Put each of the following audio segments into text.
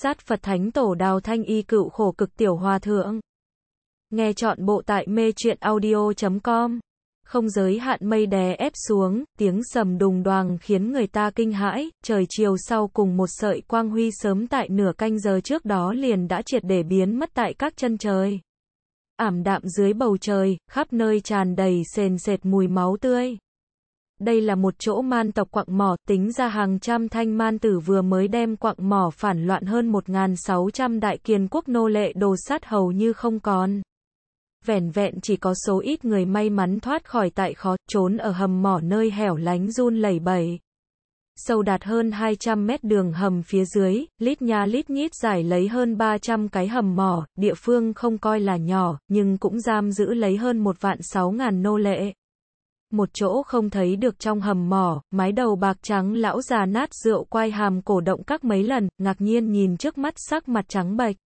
sát Phật Thánh Tổ Đào Thanh Y cựu khổ cực tiểu hòa thượng. Nghe chọn bộ tại mê truyện audio.com. Không giới hạn mây đè ép xuống, tiếng sầm đùng đoàng khiến người ta kinh hãi, trời chiều sau cùng một sợi quang huy sớm tại nửa canh giờ trước đó liền đã triệt để biến mất tại các chân trời. Ảm đạm dưới bầu trời, khắp nơi tràn đầy sền sệt mùi máu tươi. Đây là một chỗ man tộc quặng mỏ, tính ra hàng trăm thanh man tử vừa mới đem quặng mỏ phản loạn hơn 1.600 đại kiền quốc nô lệ đồ sát hầu như không còn. Vẻn vẹn chỉ có số ít người may mắn thoát khỏi tại khó, trốn ở hầm mỏ nơi hẻo lánh run lẩy bẩy. Sâu đạt hơn 200 mét đường hầm phía dưới, lít nha lít nhít giải lấy hơn 300 cái hầm mỏ, địa phương không coi là nhỏ, nhưng cũng giam giữ lấy hơn một vạn sáu ngàn nô lệ một chỗ không thấy được trong hầm mỏ, mái đầu bạc trắng lão già nát rượu quay hàm cổ động các mấy lần, ngạc nhiên nhìn trước mắt sắc mặt trắng bệch.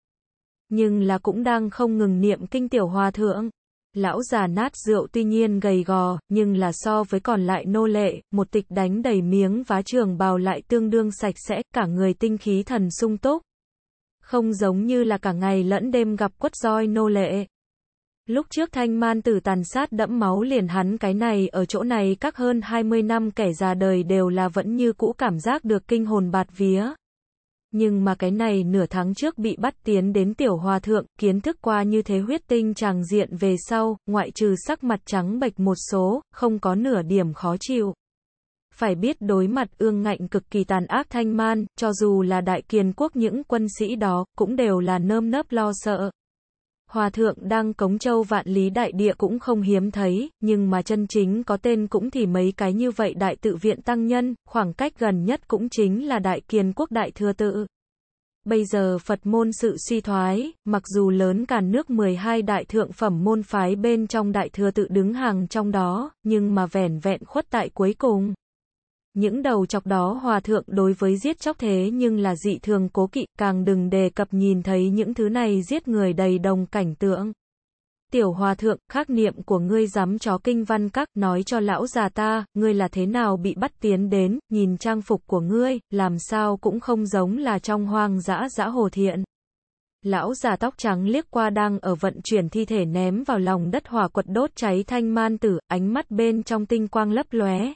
Nhưng là cũng đang không ngừng niệm kinh tiểu hòa thượng. Lão già nát rượu tuy nhiên gầy gò, nhưng là so với còn lại nô lệ, một tịch đánh đầy miếng vá trường bào lại tương đương sạch sẽ, cả người tinh khí thần sung túc. Không giống như là cả ngày lẫn đêm gặp quất roi nô lệ. Lúc trước thanh man tử tàn sát đẫm máu liền hắn cái này ở chỗ này các hơn 20 năm kẻ già đời đều là vẫn như cũ cảm giác được kinh hồn bạt vía. Nhưng mà cái này nửa tháng trước bị bắt tiến đến tiểu hòa thượng, kiến thức qua như thế huyết tinh tràng diện về sau, ngoại trừ sắc mặt trắng bệch một số, không có nửa điểm khó chịu. Phải biết đối mặt ương ngạnh cực kỳ tàn ác thanh man, cho dù là đại kiền quốc những quân sĩ đó, cũng đều là nơm nớp lo sợ. Hòa thượng đang cống châu vạn lý đại địa cũng không hiếm thấy, nhưng mà chân chính có tên cũng thì mấy cái như vậy đại tự viện tăng nhân, khoảng cách gần nhất cũng chính là đại kiền quốc đại thừa tự. Bây giờ Phật môn sự suy thoái, mặc dù lớn cả nước 12 đại thượng phẩm môn phái bên trong đại thừa tự đứng hàng trong đó, nhưng mà vẻn vẹn khuất tại cuối cùng. Những đầu chọc đó hòa thượng đối với giết chóc thế nhưng là dị thường cố kỵ, càng đừng đề cập nhìn thấy những thứ này giết người đầy đồng cảnh tượng. Tiểu hòa thượng, khắc niệm của ngươi dám chó kinh văn các, nói cho lão già ta, ngươi là thế nào bị bắt tiến đến, nhìn trang phục của ngươi, làm sao cũng không giống là trong hoang dã dã hồ thiện. Lão già tóc trắng liếc qua đang ở vận chuyển thi thể ném vào lòng đất hỏa quật đốt cháy thanh man tử, ánh mắt bên trong tinh quang lấp lóe,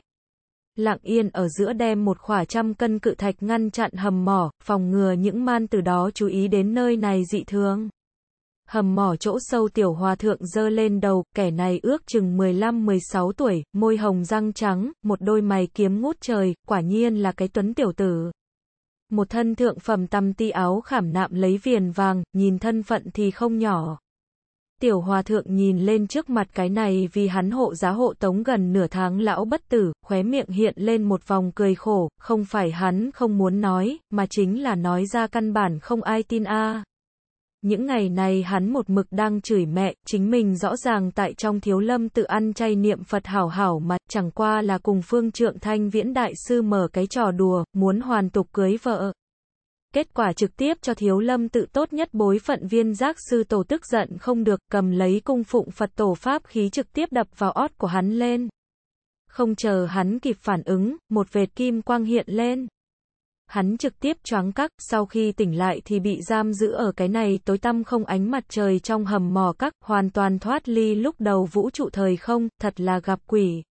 lặng yên ở giữa đem một khỏa trăm cân cự thạch ngăn chặn hầm mỏ, phòng ngừa những man từ đó chú ý đến nơi này dị thường. Hầm mỏ chỗ sâu tiểu hòa thượng dơ lên đầu, kẻ này ước chừng 15-16 tuổi, môi hồng răng trắng, một đôi mày kiếm ngút trời, quả nhiên là cái tuấn tiểu tử. Một thân thượng phẩm tầm ti áo khảm nạm lấy viền vàng, nhìn thân phận thì không nhỏ. Tiểu hòa thượng nhìn lên trước mặt cái này vì hắn hộ giá hộ tống gần nửa tháng lão bất tử, khóe miệng hiện lên một vòng cười khổ, không phải hắn không muốn nói, mà chính là nói ra căn bản không ai tin a. Những ngày này hắn một mực đang chửi mẹ, chính mình rõ ràng tại trong thiếu lâm tự ăn chay niệm Phật hảo hảo mà, chẳng qua là cùng phương trượng thanh viễn đại sư mở cái trò đùa, muốn hoàn tục cưới vợ. Kết quả trực tiếp cho thiếu lâm tự tốt nhất bối phận viên giác sư tổ tức giận không được, cầm lấy cung phụng Phật tổ Pháp khí trực tiếp đập vào ót của hắn lên. Không chờ hắn kịp phản ứng, một vệt kim quang hiện lên. Hắn trực tiếp choáng cắc, sau khi tỉnh lại thì bị giam giữ ở cái này tối tăm không ánh mặt trời trong hầm mò cắc, hoàn toàn thoát ly lúc đầu vũ trụ thời không, thật là gặp quỷ.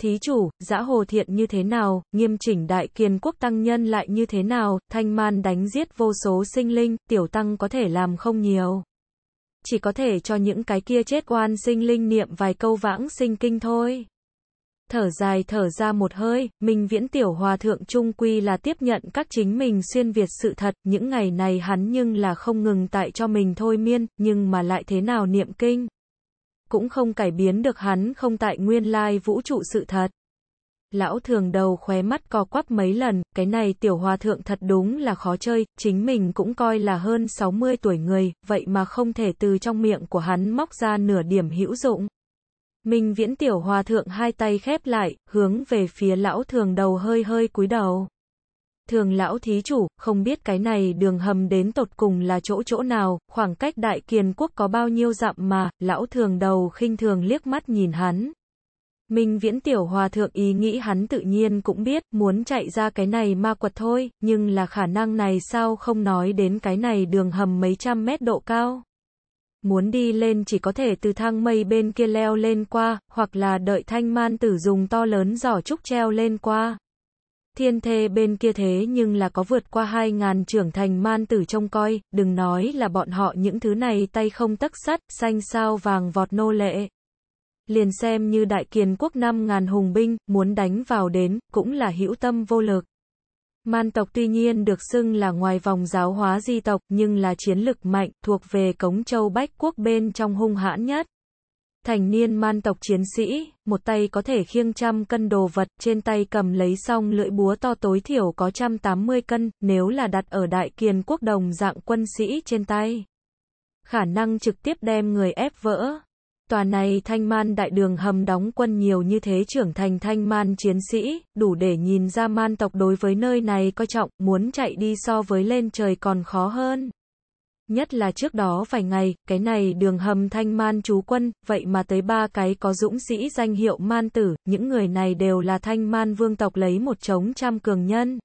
Thí chủ, dã hồ thiện như thế nào, nghiêm chỉnh đại kiền quốc tăng nhân lại như thế nào, thanh man đánh giết vô số sinh linh, tiểu tăng có thể làm không nhiều. Chỉ có thể cho những cái kia chết oan sinh linh niệm vài câu vãng sinh kinh thôi. Thở dài thở ra một hơi, Minh Viễn Tiểu Hòa Thượng Trung Quy là tiếp nhận các chính mình xuyên Việt sự thật, những ngày này hắn nhưng là không ngừng tại cho mình thôi miên, nhưng mà lại thế nào niệm kinh cũng không cải biến được hắn không tại nguyên lai vũ trụ sự thật. Lão thường đầu khóe mắt co quắp mấy lần, cái này tiểu hòa thượng thật đúng là khó chơi, chính mình cũng coi là hơn 60 tuổi người, vậy mà không thể từ trong miệng của hắn móc ra nửa điểm hữu dụng. Minh viễn tiểu hòa thượng hai tay khép lại, hướng về phía lão thường đầu hơi hơi cúi đầu. Thường lão thí chủ, không biết cái này đường hầm đến tột cùng là chỗ chỗ nào, khoảng cách đại kiền quốc có bao nhiêu dặm mà, lão thường đầu khinh thường liếc mắt nhìn hắn. Minh Viễn Tiểu Hòa Thượng ý nghĩ hắn tự nhiên cũng biết, muốn chạy ra cái này ma quật thôi, nhưng là khả năng này sao không nói đến cái này đường hầm mấy trăm mét độ cao. Muốn đi lên chỉ có thể từ thang mây bên kia leo lên qua, hoặc là đợi thanh man tử dùng to lớn giỏ trúc treo lên qua. Thiên thê bên kia thế nhưng là có vượt qua hai ngàn trưởng thành man tử trông coi, đừng nói là bọn họ những thứ này tay không tắc sắt, xanh sao vàng vọt nô lệ. Liền xem như đại kiền quốc năm ngàn hùng binh, muốn đánh vào đến, cũng là hữu tâm vô lực. Man tộc tuy nhiên được xưng là ngoài vòng giáo hóa di tộc, nhưng là chiến lực mạnh, thuộc về cống châu bách quốc bên trong hung hãn nhất. Thành niên man tộc chiến sĩ, một tay có thể khiêng trăm cân đồ vật, trên tay cầm lấy xong lưỡi búa to tối thiểu có trăm tám mươi cân, nếu là đặt ở đại kiền quốc đồng dạng quân sĩ trên tay. Khả năng trực tiếp đem người ép vỡ. Tòa này thanh man đại đường hầm đóng quân nhiều như thế trưởng thành thanh man chiến sĩ, đủ để nhìn ra man tộc đối với nơi này coi trọng, muốn chạy đi so với lên trời còn khó hơn. Nhất là trước đó vài ngày, cái này đường hầm thanh man chú quân, vậy mà tới ba cái có dũng sĩ danh hiệu man tử, những người này đều là thanh man vương tộc lấy một chống trăm cường nhân.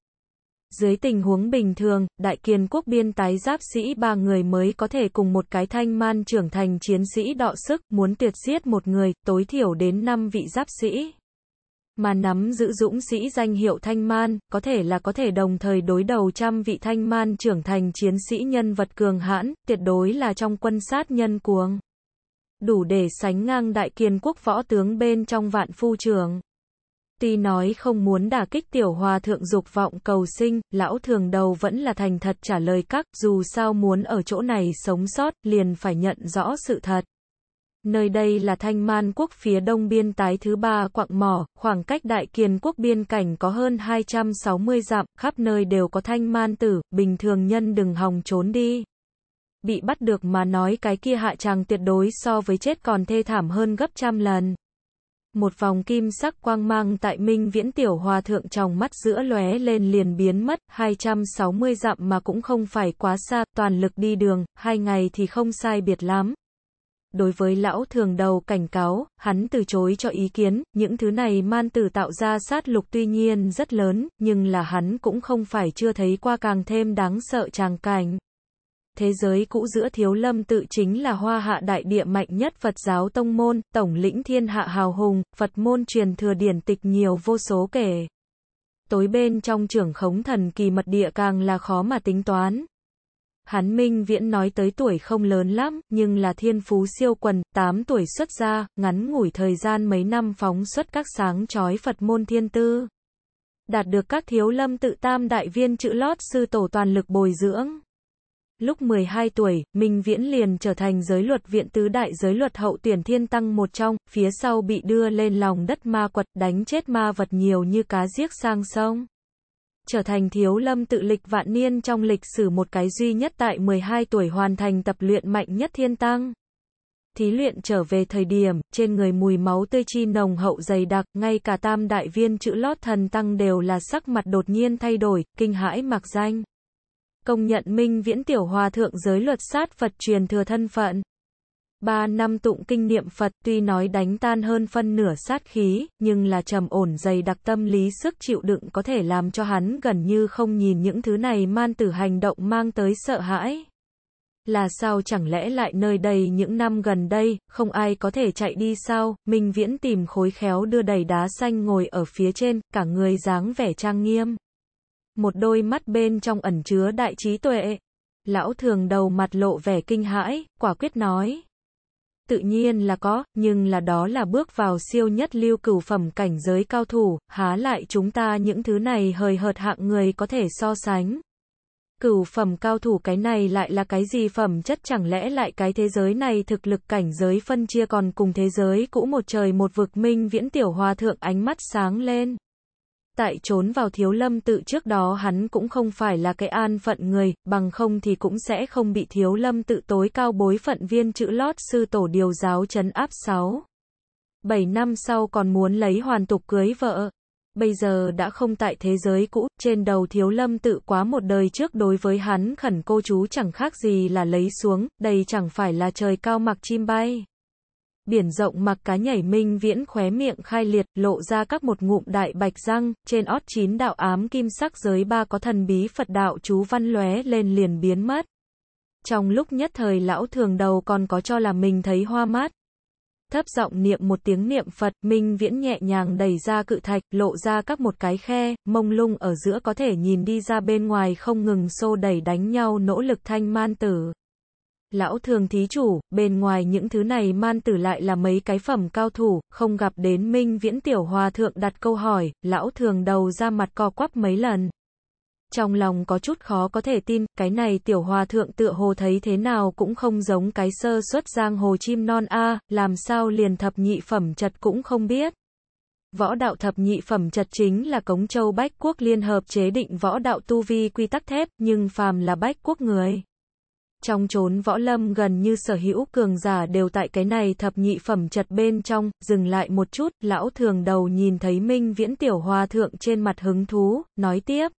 Dưới tình huống bình thường, đại kiền quốc biên tái giáp sĩ ba người mới có thể cùng một cái thanh man trưởng thành chiến sĩ đọ sức, muốn tuyệt giết một người, tối thiểu đến năm vị giáp sĩ. Mà nắm giữ dũng sĩ danh hiệu thanh man, có thể là có thể đồng thời đối đầu trăm vị thanh man trưởng thành chiến sĩ nhân vật cường hãn, tuyệt đối là trong quân sát nhân cuồng. Đủ để sánh ngang đại kiền quốc võ tướng bên trong vạn phu trường. Tuy nói không muốn đả kích tiểu hòa thượng dục vọng cầu sinh, lão thường đầu vẫn là thành thật trả lời các, dù sao muốn ở chỗ này sống sót, liền phải nhận rõ sự thật. Nơi đây là thanh man quốc phía đông biên tái thứ ba quặng mỏ, khoảng cách đại kiền quốc biên cảnh có hơn 260 dặm, khắp nơi đều có thanh man tử, bình thường nhân đừng hòng trốn đi. Bị bắt được mà nói cái kia hạ tràng tuyệt đối so với chết còn thê thảm hơn gấp trăm lần. Một vòng kim sắc quang mang tại Minh Viễn Tiểu Hòa Thượng trong mắt giữa lóe lên liền biến mất, 260 dặm mà cũng không phải quá xa, toàn lực đi đường, hai ngày thì không sai biệt lắm. Đối với lão thường đầu cảnh cáo, hắn từ chối cho ý kiến, những thứ này man tử tạo ra sát lục tuy nhiên rất lớn, nhưng là hắn cũng không phải chưa thấy qua càng thêm đáng sợ tràng cảnh. Thế giới cũ giữa thiếu lâm tự chính là hoa hạ đại địa mạnh nhất Phật giáo tông môn, tổng lĩnh thiên hạ hào hùng, Phật môn truyền thừa điển tịch nhiều vô số kể. Tối bên trong trưởng khống thần kỳ mật địa càng là khó mà tính toán. Hắn Minh Viễn nói tới tuổi không lớn lắm, nhưng là thiên phú siêu quần, 8 tuổi xuất gia, ngắn ngủi thời gian mấy năm phóng xuất các sáng chói Phật môn thiên tư. Đạt được các thiếu lâm tự tam đại viên chữ lót sư tổ toàn lực bồi dưỡng. Lúc 12 tuổi, Minh Viễn liền trở thành giới luật viện tứ đại giới luật hậu tuyển thiên tăng một trong, phía sau bị đưa lên lòng đất ma quật, đánh chết ma vật nhiều như cá giếc sang sông trở thành thiếu lâm tự lịch vạn niên trong lịch sử một cái duy nhất tại 12 tuổi hoàn thành tập luyện mạnh nhất thiên tăng. Thí luyện trở về thời điểm, trên người mùi máu tươi chi nồng hậu dày đặc, ngay cả tam đại viên chữ lót thần tăng đều là sắc mặt đột nhiên thay đổi, kinh hãi mặc danh. Công nhận minh viễn tiểu hòa thượng giới luật sát Phật truyền thừa thân phận. Ba năm tụng kinh niệm Phật tuy nói đánh tan hơn phân nửa sát khí, nhưng là trầm ổn dày đặc tâm lý sức chịu đựng có thể làm cho hắn gần như không nhìn những thứ này man tử hành động mang tới sợ hãi. Là sao chẳng lẽ lại nơi đây những năm gần đây, không ai có thể chạy đi sao, Minh Viễn tìm khối khéo đưa đầy đá xanh ngồi ở phía trên, cả người dáng vẻ trang nghiêm. Một đôi mắt bên trong ẩn chứa đại trí tuệ. Lão thường đầu mặt lộ vẻ kinh hãi, quả quyết nói tự nhiên là có, nhưng là đó là bước vào siêu nhất lưu cửu phẩm cảnh giới cao thủ, há lại chúng ta những thứ này hời hợt hạng người có thể so sánh. Cửu phẩm cao thủ cái này lại là cái gì phẩm chất chẳng lẽ lại cái thế giới này thực lực cảnh giới phân chia còn cùng thế giới cũ một trời một vực minh viễn tiểu hòa thượng ánh mắt sáng lên. Tại trốn vào thiếu lâm tự trước đó hắn cũng không phải là cái an phận người, bằng không thì cũng sẽ không bị thiếu lâm tự tối cao bối phận viên chữ lót sư tổ điều giáo chấn áp 6. 7 năm sau còn muốn lấy hoàn tục cưới vợ. Bây giờ đã không tại thế giới cũ, trên đầu thiếu lâm tự quá một đời trước đối với hắn khẩn cô chú chẳng khác gì là lấy xuống, đây chẳng phải là trời cao mặc chim bay. Biển rộng mặc cá nhảy minh viễn khóe miệng khai liệt, lộ ra các một ngụm đại bạch răng, trên ót chín đạo ám kim sắc giới ba có thần bí Phật đạo chú văn lóe lên liền biến mất. Trong lúc nhất thời lão thường đầu còn có cho là mình thấy hoa mát. Thấp giọng niệm một tiếng niệm Phật, Minh Viễn nhẹ nhàng đẩy ra cự thạch, lộ ra các một cái khe, mông lung ở giữa có thể nhìn đi ra bên ngoài không ngừng xô đẩy đánh nhau nỗ lực thanh man tử. Lão thường thí chủ, bên ngoài những thứ này man tử lại là mấy cái phẩm cao thủ, không gặp đến Minh Viễn Tiểu Hòa Thượng đặt câu hỏi, lão thường đầu ra mặt co quắp mấy lần. Trong lòng có chút khó có thể tin, cái này Tiểu Hòa Thượng tựa hồ thấy thế nào cũng không giống cái sơ xuất giang hồ chim non a làm sao liền thập nhị phẩm chật cũng không biết. Võ đạo thập nhị phẩm chật chính là Cống Châu Bách Quốc Liên Hợp chế định võ đạo tu vi quy tắc thép, nhưng phàm là Bách Quốc người. Trong chốn võ lâm gần như sở hữu cường giả đều tại cái này thập nhị phẩm chật bên trong, dừng lại một chút, lão thường đầu nhìn thấy minh viễn tiểu hòa thượng trên mặt hứng thú, nói tiếp.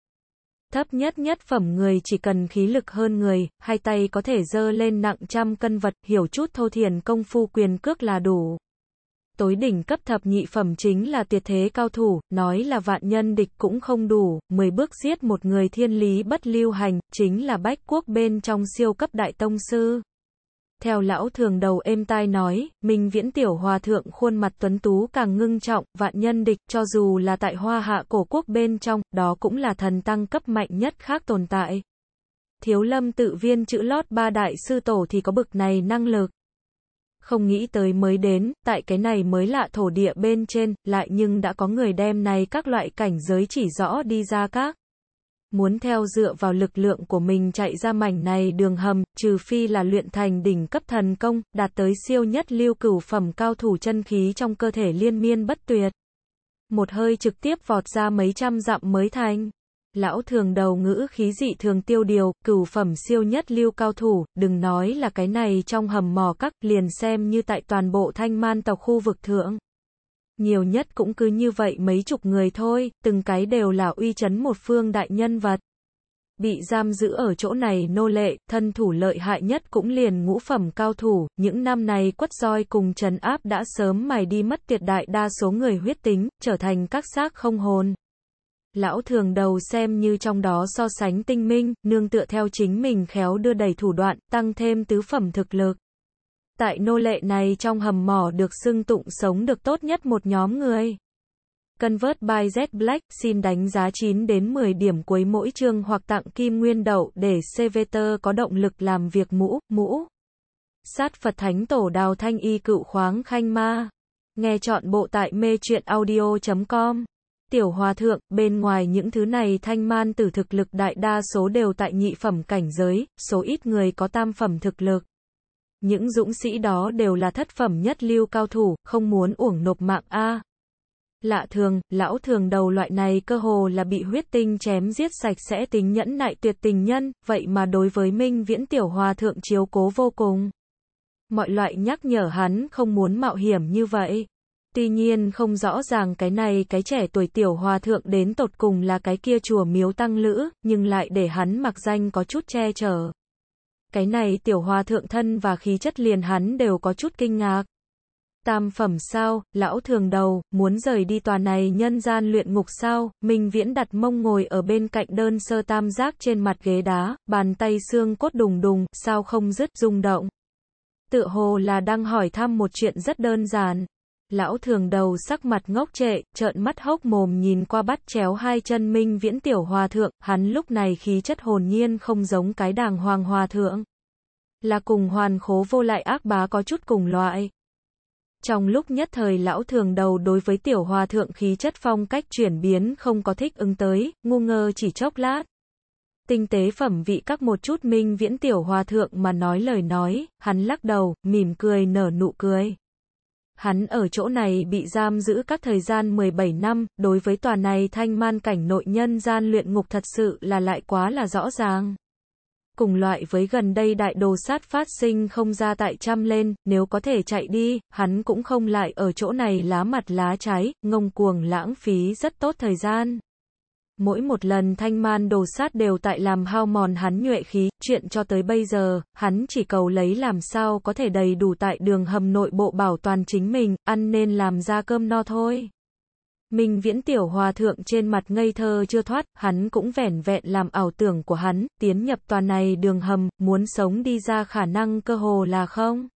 Thấp nhất nhất phẩm người chỉ cần khí lực hơn người, hai tay có thể dơ lên nặng trăm cân vật, hiểu chút thô thiền công phu quyền cước là đủ tối đỉnh cấp thập nhị phẩm chính là tuyệt thế cao thủ, nói là vạn nhân địch cũng không đủ, 10 bước giết một người thiên lý bất lưu hành, chính là bách quốc bên trong siêu cấp đại tông sư. Theo lão thường đầu êm tai nói, Minh Viễn Tiểu Hòa Thượng khuôn mặt tuấn tú càng ngưng trọng, vạn nhân địch, cho dù là tại hoa hạ cổ quốc bên trong, đó cũng là thần tăng cấp mạnh nhất khác tồn tại. Thiếu lâm tự viên chữ lót ba đại sư tổ thì có bực này năng lực không nghĩ tới mới đến, tại cái này mới lạ thổ địa bên trên, lại nhưng đã có người đem này các loại cảnh giới chỉ rõ đi ra các. Muốn theo dựa vào lực lượng của mình chạy ra mảnh này đường hầm, trừ phi là luyện thành đỉnh cấp thần công, đạt tới siêu nhất lưu cửu phẩm cao thủ chân khí trong cơ thể liên miên bất tuyệt. Một hơi trực tiếp vọt ra mấy trăm dặm mới thành. Lão thường đầu ngữ khí dị thường tiêu điều, cửu phẩm siêu nhất lưu cao thủ, đừng nói là cái này trong hầm mò các, liền xem như tại toàn bộ thanh man tộc khu vực thượng. Nhiều nhất cũng cứ như vậy mấy chục người thôi, từng cái đều là uy chấn một phương đại nhân vật. Bị giam giữ ở chỗ này nô lệ, thân thủ lợi hại nhất cũng liền ngũ phẩm cao thủ, những năm này quất roi cùng trần áp đã sớm mài đi mất tuyệt đại đa số người huyết tính, trở thành các xác không hồn. Lão thường đầu xem như trong đó so sánh tinh minh, nương tựa theo chính mình khéo đưa đẩy thủ đoạn, tăng thêm tứ phẩm thực lực. Tại nô lệ này trong hầm mỏ được xưng tụng sống được tốt nhất một nhóm người. Convert by Z Black xin đánh giá 9 đến 10 điểm cuối mỗi chương hoặc tặng kim nguyên đậu để CVT có động lực làm việc mũ, mũ. Sát Phật Thánh Tổ Đào Thanh Y Cựu Khoáng Khanh Ma. Nghe chọn bộ tại mê truyện audio.com. Tiểu Hòa Thượng, bên ngoài những thứ này thanh man tử thực lực đại đa số đều tại nhị phẩm cảnh giới, số ít người có tam phẩm thực lực. Những dũng sĩ đó đều là thất phẩm nhất lưu cao thủ, không muốn uổng nộp mạng A. Lạ thường, lão thường đầu loại này cơ hồ là bị huyết tinh chém giết sạch sẽ tính nhẫn nại tuyệt tình nhân, vậy mà đối với Minh Viễn Tiểu Hòa Thượng chiếu cố vô cùng. Mọi loại nhắc nhở hắn không muốn mạo hiểm như vậy. Tuy nhiên không rõ ràng cái này cái trẻ tuổi tiểu hòa thượng đến tột cùng là cái kia chùa miếu tăng lữ, nhưng lại để hắn mặc danh có chút che chở. Cái này tiểu hòa thượng thân và khí chất liền hắn đều có chút kinh ngạc. Tam phẩm sao, lão thường đầu, muốn rời đi tòa này nhân gian luyện ngục sao, Minh Viễn đặt mông ngồi ở bên cạnh đơn sơ tam giác trên mặt ghế đá, bàn tay xương cốt đùng đùng, sao không dứt rung động. Tựa hồ là đang hỏi thăm một chuyện rất đơn giản. Lão thường đầu sắc mặt ngốc trệ, trợn mắt hốc mồm nhìn qua bắt chéo hai chân minh viễn tiểu hòa thượng, hắn lúc này khí chất hồn nhiên không giống cái đàng hoàng hòa thượng. Là cùng hoàn khố vô lại ác bá có chút cùng loại. Trong lúc nhất thời lão thường đầu đối với tiểu hòa thượng khí chất phong cách chuyển biến không có thích ứng tới, ngu ngơ chỉ chốc lát. Tinh tế phẩm vị các một chút minh viễn tiểu hòa thượng mà nói lời nói, hắn lắc đầu, mỉm cười nở nụ cười. Hắn ở chỗ này bị giam giữ các thời gian 17 năm, đối với tòa này thanh man cảnh nội nhân gian luyện ngục thật sự là lại quá là rõ ràng. Cùng loại với gần đây đại đồ sát phát sinh không ra tại trăm lên, nếu có thể chạy đi, hắn cũng không lại ở chỗ này lá mặt lá trái, ngông cuồng lãng phí rất tốt thời gian. Mỗi một lần thanh man đồ sát đều tại làm hao mòn hắn nhuệ khí, chuyện cho tới bây giờ, hắn chỉ cầu lấy làm sao có thể đầy đủ tại đường hầm nội bộ bảo toàn chính mình, ăn nên làm ra cơm no thôi. Minh viễn tiểu hòa thượng trên mặt ngây thơ chưa thoát, hắn cũng vẻn vẹn làm ảo tưởng của hắn, tiến nhập toàn này đường hầm, muốn sống đi ra khả năng cơ hồ là không.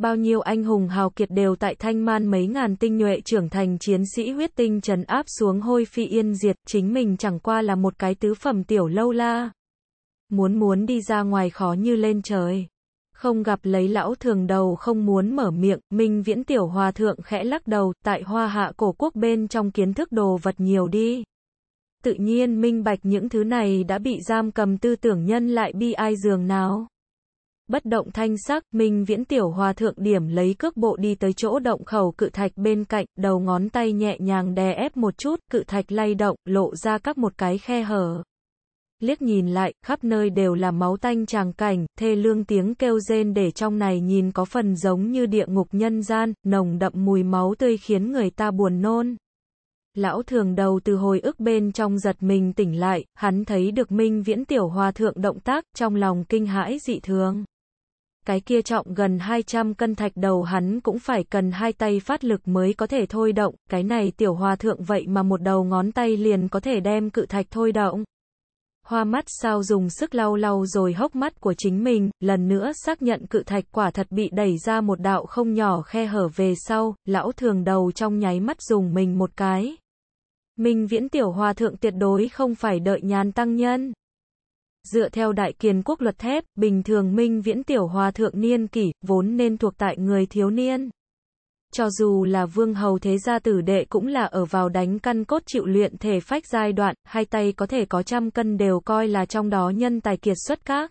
Bao nhiêu anh hùng hào kiệt đều tại thanh man mấy ngàn tinh nhuệ trưởng thành chiến sĩ huyết tinh trấn áp xuống hôi phi yên diệt, chính mình chẳng qua là một cái tứ phẩm tiểu lâu la. Muốn muốn đi ra ngoài khó như lên trời. Không gặp lấy lão thường đầu không muốn mở miệng, minh viễn tiểu hòa thượng khẽ lắc đầu, tại hoa hạ cổ quốc bên trong kiến thức đồ vật nhiều đi. Tự nhiên minh bạch những thứ này đã bị giam cầm tư tưởng nhân lại bi ai dường nào bất động thanh sắc, Minh Viễn Tiểu Hòa Thượng điểm lấy cước bộ đi tới chỗ động khẩu cự thạch bên cạnh, đầu ngón tay nhẹ nhàng đè ép một chút, cự thạch lay động, lộ ra các một cái khe hở. Liếc nhìn lại, khắp nơi đều là máu tanh tràng cảnh, thê lương tiếng kêu rên để trong này nhìn có phần giống như địa ngục nhân gian, nồng đậm mùi máu tươi khiến người ta buồn nôn. Lão thường đầu từ hồi ức bên trong giật mình tỉnh lại, hắn thấy được minh viễn tiểu hòa thượng động tác, trong lòng kinh hãi dị thường cái kia trọng gần 200 cân thạch đầu hắn cũng phải cần hai tay phát lực mới có thể thôi động, cái này tiểu hòa thượng vậy mà một đầu ngón tay liền có thể đem cự thạch thôi động. Hoa mắt sao dùng sức lau lau rồi hốc mắt của chính mình, lần nữa xác nhận cự thạch quả thật bị đẩy ra một đạo không nhỏ khe hở về sau, lão thường đầu trong nháy mắt dùng mình một cái. Minh viễn tiểu hòa thượng tuyệt đối không phải đợi nhàn tăng nhân. Dựa theo đại kiền quốc luật thép, bình thường minh viễn tiểu hòa thượng niên kỷ, vốn nên thuộc tại người thiếu niên. Cho dù là vương hầu thế gia tử đệ cũng là ở vào đánh căn cốt chịu luyện thể phách giai đoạn, hai tay có thể có trăm cân đều coi là trong đó nhân tài kiệt xuất các.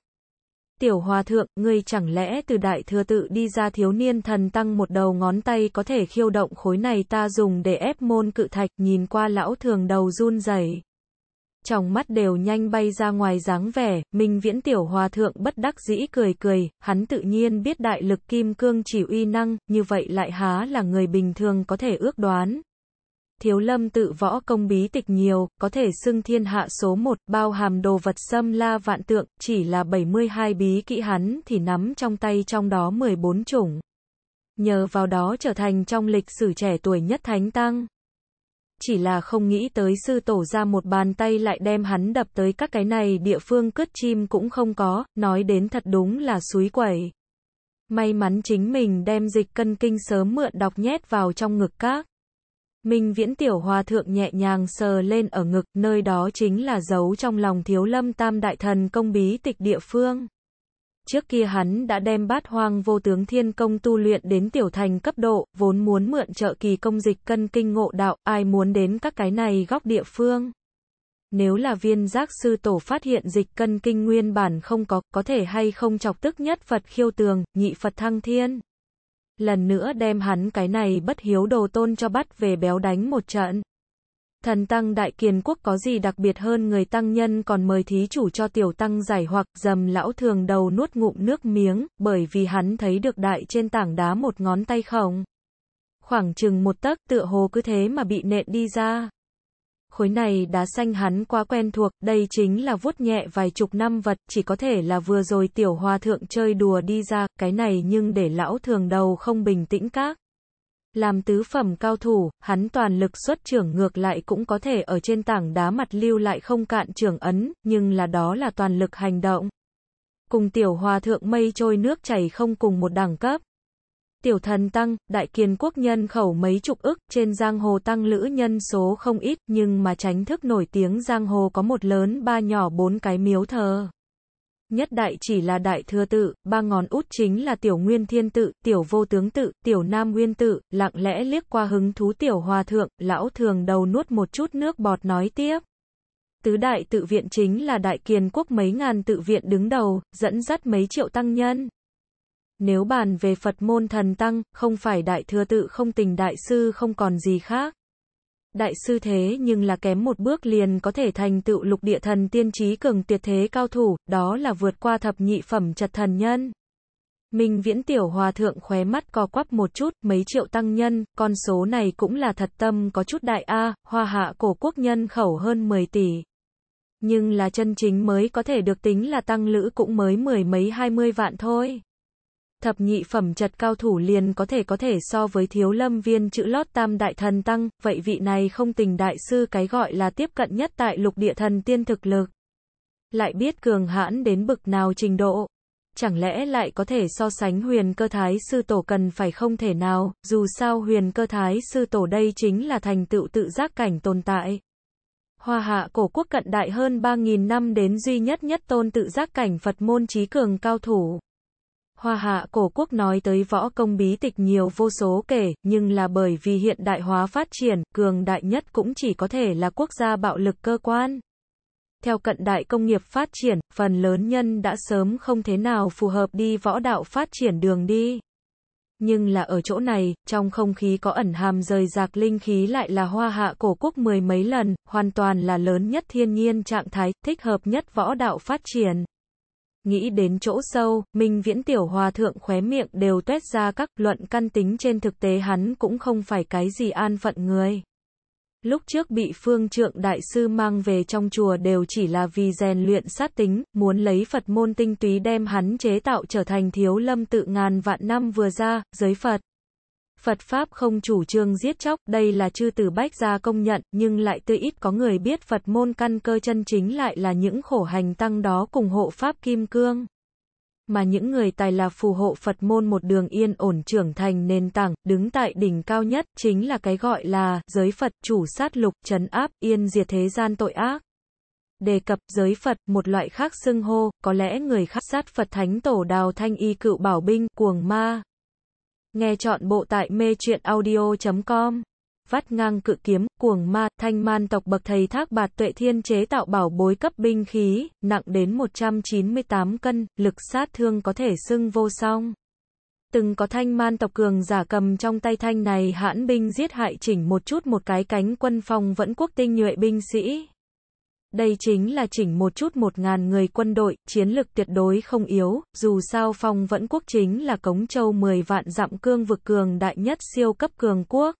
Tiểu hòa thượng, ngươi chẳng lẽ từ đại thừa tự đi ra thiếu niên thần tăng một đầu ngón tay có thể khiêu động khối này ta dùng để ép môn cự thạch, nhìn qua lão thường đầu run rẩy trong mắt đều nhanh bay ra ngoài dáng vẻ, Minh Viễn Tiểu Hòa Thượng bất đắc dĩ cười cười, hắn tự nhiên biết đại lực kim cương chỉ uy năng, như vậy lại há là người bình thường có thể ước đoán. Thiếu lâm tự võ công bí tịch nhiều, có thể xưng thiên hạ số một, bao hàm đồ vật xâm la vạn tượng, chỉ là 72 bí kỹ hắn thì nắm trong tay trong đó 14 chủng. Nhờ vào đó trở thành trong lịch sử trẻ tuổi nhất thánh tăng chỉ là không nghĩ tới sư tổ ra một bàn tay lại đem hắn đập tới các cái này địa phương cướp chim cũng không có, nói đến thật đúng là suối quẩy. May mắn chính mình đem dịch cân kinh sớm mượn đọc nhét vào trong ngực các. Minh viễn tiểu hòa thượng nhẹ nhàng sờ lên ở ngực, nơi đó chính là giấu trong lòng thiếu lâm tam đại thần công bí tịch địa phương. Trước kia hắn đã đem bát hoang vô tướng thiên công tu luyện đến tiểu thành cấp độ, vốn muốn mượn trợ kỳ công dịch cân kinh ngộ đạo, ai muốn đến các cái này góc địa phương. Nếu là viên giác sư tổ phát hiện dịch cân kinh nguyên bản không có, có thể hay không chọc tức nhất Phật khiêu tường, nhị Phật thăng thiên. Lần nữa đem hắn cái này bất hiếu đồ tôn cho bắt về béo đánh một trận. Thần tăng đại kiền quốc có gì đặc biệt hơn người tăng nhân còn mời thí chủ cho tiểu tăng giải hoặc dầm lão thường đầu nuốt ngụm nước miếng, bởi vì hắn thấy được đại trên tảng đá một ngón tay khổng. Khoảng chừng một tấc tựa hồ cứ thế mà bị nện đi ra. Khối này đá xanh hắn quá quen thuộc, đây chính là vuốt nhẹ vài chục năm vật, chỉ có thể là vừa rồi tiểu hòa thượng chơi đùa đi ra, cái này nhưng để lão thường đầu không bình tĩnh các. Làm tứ phẩm cao thủ, hắn toàn lực xuất trưởng ngược lại cũng có thể ở trên tảng đá mặt lưu lại không cạn trưởng ấn, nhưng là đó là toàn lực hành động. Cùng tiểu hòa thượng mây trôi nước chảy không cùng một đẳng cấp. Tiểu thần tăng, đại kiền quốc nhân khẩu mấy chục ức, trên giang hồ tăng lữ nhân số không ít, nhưng mà tránh thức nổi tiếng giang hồ có một lớn ba nhỏ bốn cái miếu thờ. Nhất đại chỉ là đại thừa tự, ba ngón út chính là tiểu nguyên thiên tự, tiểu vô tướng tự, tiểu nam nguyên tự, lặng lẽ liếc qua hứng thú tiểu hòa thượng, lão thường đầu nuốt một chút nước bọt nói tiếp. Tứ đại tự viện chính là đại kiền quốc mấy ngàn tự viện đứng đầu, dẫn dắt mấy triệu tăng nhân. Nếu bàn về Phật môn thần tăng, không phải đại thừa tự không tình đại sư không còn gì khác. Đại sư thế nhưng là kém một bước liền có thể thành tựu lục địa thần tiên trí cường tuyệt thế cao thủ, đó là vượt qua thập nhị phẩm chật thần nhân. Minh Viễn Tiểu Hòa Thượng khóe mắt co quắp một chút, mấy triệu tăng nhân, con số này cũng là thật tâm có chút đại A, hoa hạ cổ quốc nhân khẩu hơn 10 tỷ. Nhưng là chân chính mới có thể được tính là tăng lữ cũng mới mười mấy hai mươi vạn thôi. Thập nhị phẩm chật cao thủ liền có thể có thể so với thiếu lâm viên chữ lót tam đại thần tăng, vậy vị này không tình đại sư cái gọi là tiếp cận nhất tại lục địa thần tiên thực lực. Lại biết cường hãn đến bực nào trình độ. Chẳng lẽ lại có thể so sánh huyền cơ thái sư tổ cần phải không thể nào, dù sao huyền cơ thái sư tổ đây chính là thành tựu tự giác cảnh tồn tại. Hoa hạ cổ quốc cận đại hơn 3.000 năm đến duy nhất nhất tôn tự giác cảnh Phật môn trí cường cao thủ. Hoa hạ cổ quốc nói tới võ công bí tịch nhiều vô số kể, nhưng là bởi vì hiện đại hóa phát triển, cường đại nhất cũng chỉ có thể là quốc gia bạo lực cơ quan. Theo cận đại công nghiệp phát triển, phần lớn nhân đã sớm không thế nào phù hợp đi võ đạo phát triển đường đi. Nhưng là ở chỗ này, trong không khí có ẩn hàm rời rạc linh khí lại là hoa hạ cổ quốc mười mấy lần, hoàn toàn là lớn nhất thiên nhiên trạng thái, thích hợp nhất võ đạo phát triển. Nghĩ đến chỗ sâu, Minh Viễn Tiểu Hòa Thượng khóe miệng đều tuét ra các luận căn tính trên thực tế hắn cũng không phải cái gì an phận người. Lúc trước bị phương trượng đại sư mang về trong chùa đều chỉ là vì rèn luyện sát tính, muốn lấy Phật môn tinh túy đem hắn chế tạo trở thành thiếu lâm tự ngàn vạn năm vừa ra, giới Phật. Phật Pháp không chủ trương giết chóc, đây là chư tử bách gia công nhận, nhưng lại tươi ít có người biết Phật môn căn cơ chân chính lại là những khổ hành tăng đó cùng hộ Pháp Kim Cương. Mà những người tài là phù hộ Phật môn một đường yên ổn trưởng thành nền tảng, đứng tại đỉnh cao nhất, chính là cái gọi là, giới Phật, chủ sát lục, trấn áp, yên diệt thế gian tội ác. Đề cập giới Phật, một loại khác xưng hô, có lẽ người khác sát Phật Thánh Tổ Đào Thanh Y cựu bảo binh, cuồng ma. Nghe chọn bộ tại mê truyện audio.com. Vắt ngang cự kiếm, cuồng ma, thanh man tộc bậc thầy thác bạt tuệ thiên chế tạo bảo bối cấp binh khí, nặng đến 198 cân, lực sát thương có thể xưng vô song. Từng có thanh man tộc cường giả cầm trong tay thanh này hãn binh giết hại chỉnh một chút một cái cánh quân phòng vẫn quốc tinh nhuệ binh sĩ. Đây chính là chỉnh một chút một ngàn người quân đội, chiến lực tuyệt đối không yếu, dù sao phong vẫn quốc chính là cống châu 10 vạn dặm cương vực cường đại nhất siêu cấp cường quốc.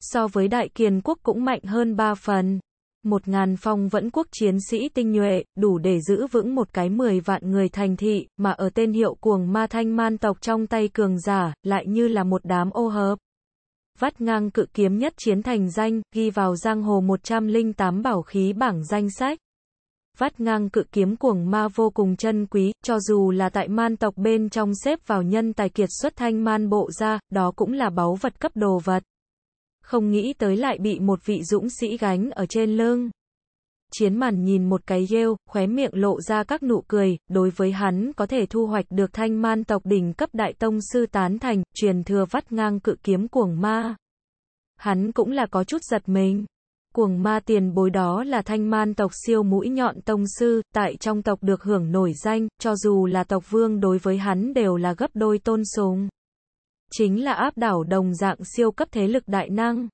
So với đại kiền quốc cũng mạnh hơn 3 phần. Một ngàn phong vẫn quốc chiến sĩ tinh nhuệ, đủ để giữ vững một cái 10 vạn người thành thị, mà ở tên hiệu cuồng ma thanh man tộc trong tay cường giả, lại như là một đám ô hợp vắt ngang cự kiếm nhất chiến thành danh, ghi vào giang hồ 108 bảo khí bảng danh sách. Vắt ngang cự kiếm cuồng ma vô cùng chân quý, cho dù là tại man tộc bên trong xếp vào nhân tài kiệt xuất thanh man bộ ra, đó cũng là báu vật cấp đồ vật. Không nghĩ tới lại bị một vị dũng sĩ gánh ở trên lưng. Chiến màn nhìn một cái rêu, khóe miệng lộ ra các nụ cười, đối với hắn có thể thu hoạch được thanh man tộc đỉnh cấp đại tông sư tán thành, truyền thừa vắt ngang cự kiếm cuồng ma. Hắn cũng là có chút giật mình. Cuồng ma tiền bối đó là thanh man tộc siêu mũi nhọn tông sư, tại trong tộc được hưởng nổi danh, cho dù là tộc vương đối với hắn đều là gấp đôi tôn sùng. Chính là áp đảo đồng dạng siêu cấp thế lực đại năng.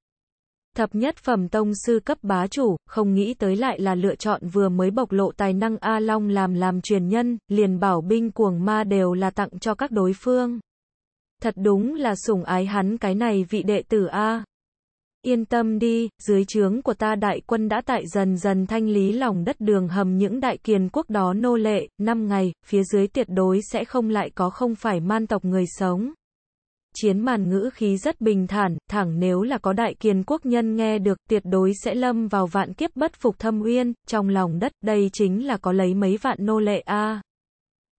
Thập nhất phẩm tông sư cấp bá chủ, không nghĩ tới lại là lựa chọn vừa mới bộc lộ tài năng A Long làm làm truyền nhân, liền bảo binh cuồng ma đều là tặng cho các đối phương. Thật đúng là sủng ái hắn cái này vị đệ tử A. Yên tâm đi, dưới trướng của ta đại quân đã tại dần dần thanh lý lòng đất đường hầm những đại kiền quốc đó nô lệ, năm ngày, phía dưới tuyệt đối sẽ không lại có không phải man tộc người sống. Chiến màn ngữ khí rất bình thản, thẳng nếu là có đại kiền quốc nhân nghe được, tuyệt đối sẽ lâm vào vạn kiếp bất phục thâm uyên, trong lòng đất, đây chính là có lấy mấy vạn nô lệ a.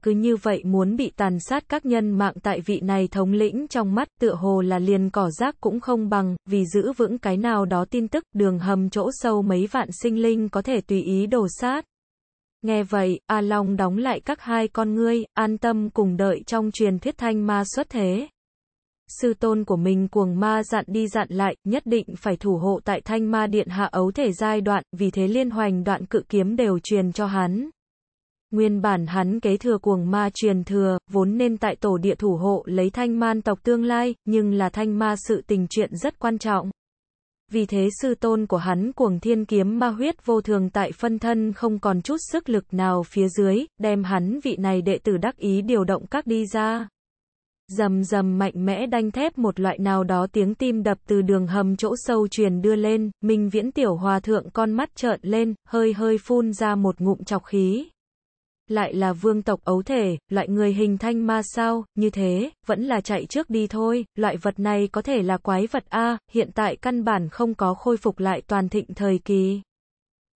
Cứ như vậy muốn bị tàn sát các nhân mạng tại vị này thống lĩnh trong mắt, tựa hồ là liền cỏ rác cũng không bằng, vì giữ vững cái nào đó tin tức, đường hầm chỗ sâu mấy vạn sinh linh có thể tùy ý đổ sát. Nghe vậy, A Long đóng lại các hai con ngươi, an tâm cùng đợi trong truyền thuyết thanh ma xuất thế. Sư tôn của mình cuồng ma dặn đi dặn lại, nhất định phải thủ hộ tại thanh ma điện hạ ấu thể giai đoạn, vì thế liên hoành đoạn cự kiếm đều truyền cho hắn. Nguyên bản hắn kế thừa cuồng ma truyền thừa, vốn nên tại tổ địa thủ hộ lấy thanh man tộc tương lai, nhưng là thanh ma sự tình chuyện rất quan trọng. Vì thế sư tôn của hắn cuồng thiên kiếm ma huyết vô thường tại phân thân không còn chút sức lực nào phía dưới, đem hắn vị này đệ tử đắc ý điều động các đi ra. Dầm dầm mạnh mẽ đanh thép một loại nào đó tiếng tim đập từ đường hầm chỗ sâu truyền đưa lên, Minh Viễn tiểu hòa thượng con mắt trợn lên, hơi hơi phun ra một ngụm chọc khí. Lại là vương tộc ấu thể, loại người hình thanh ma sao, như thế, vẫn là chạy trước đi thôi, loại vật này có thể là quái vật A, hiện tại căn bản không có khôi phục lại toàn thịnh thời kỳ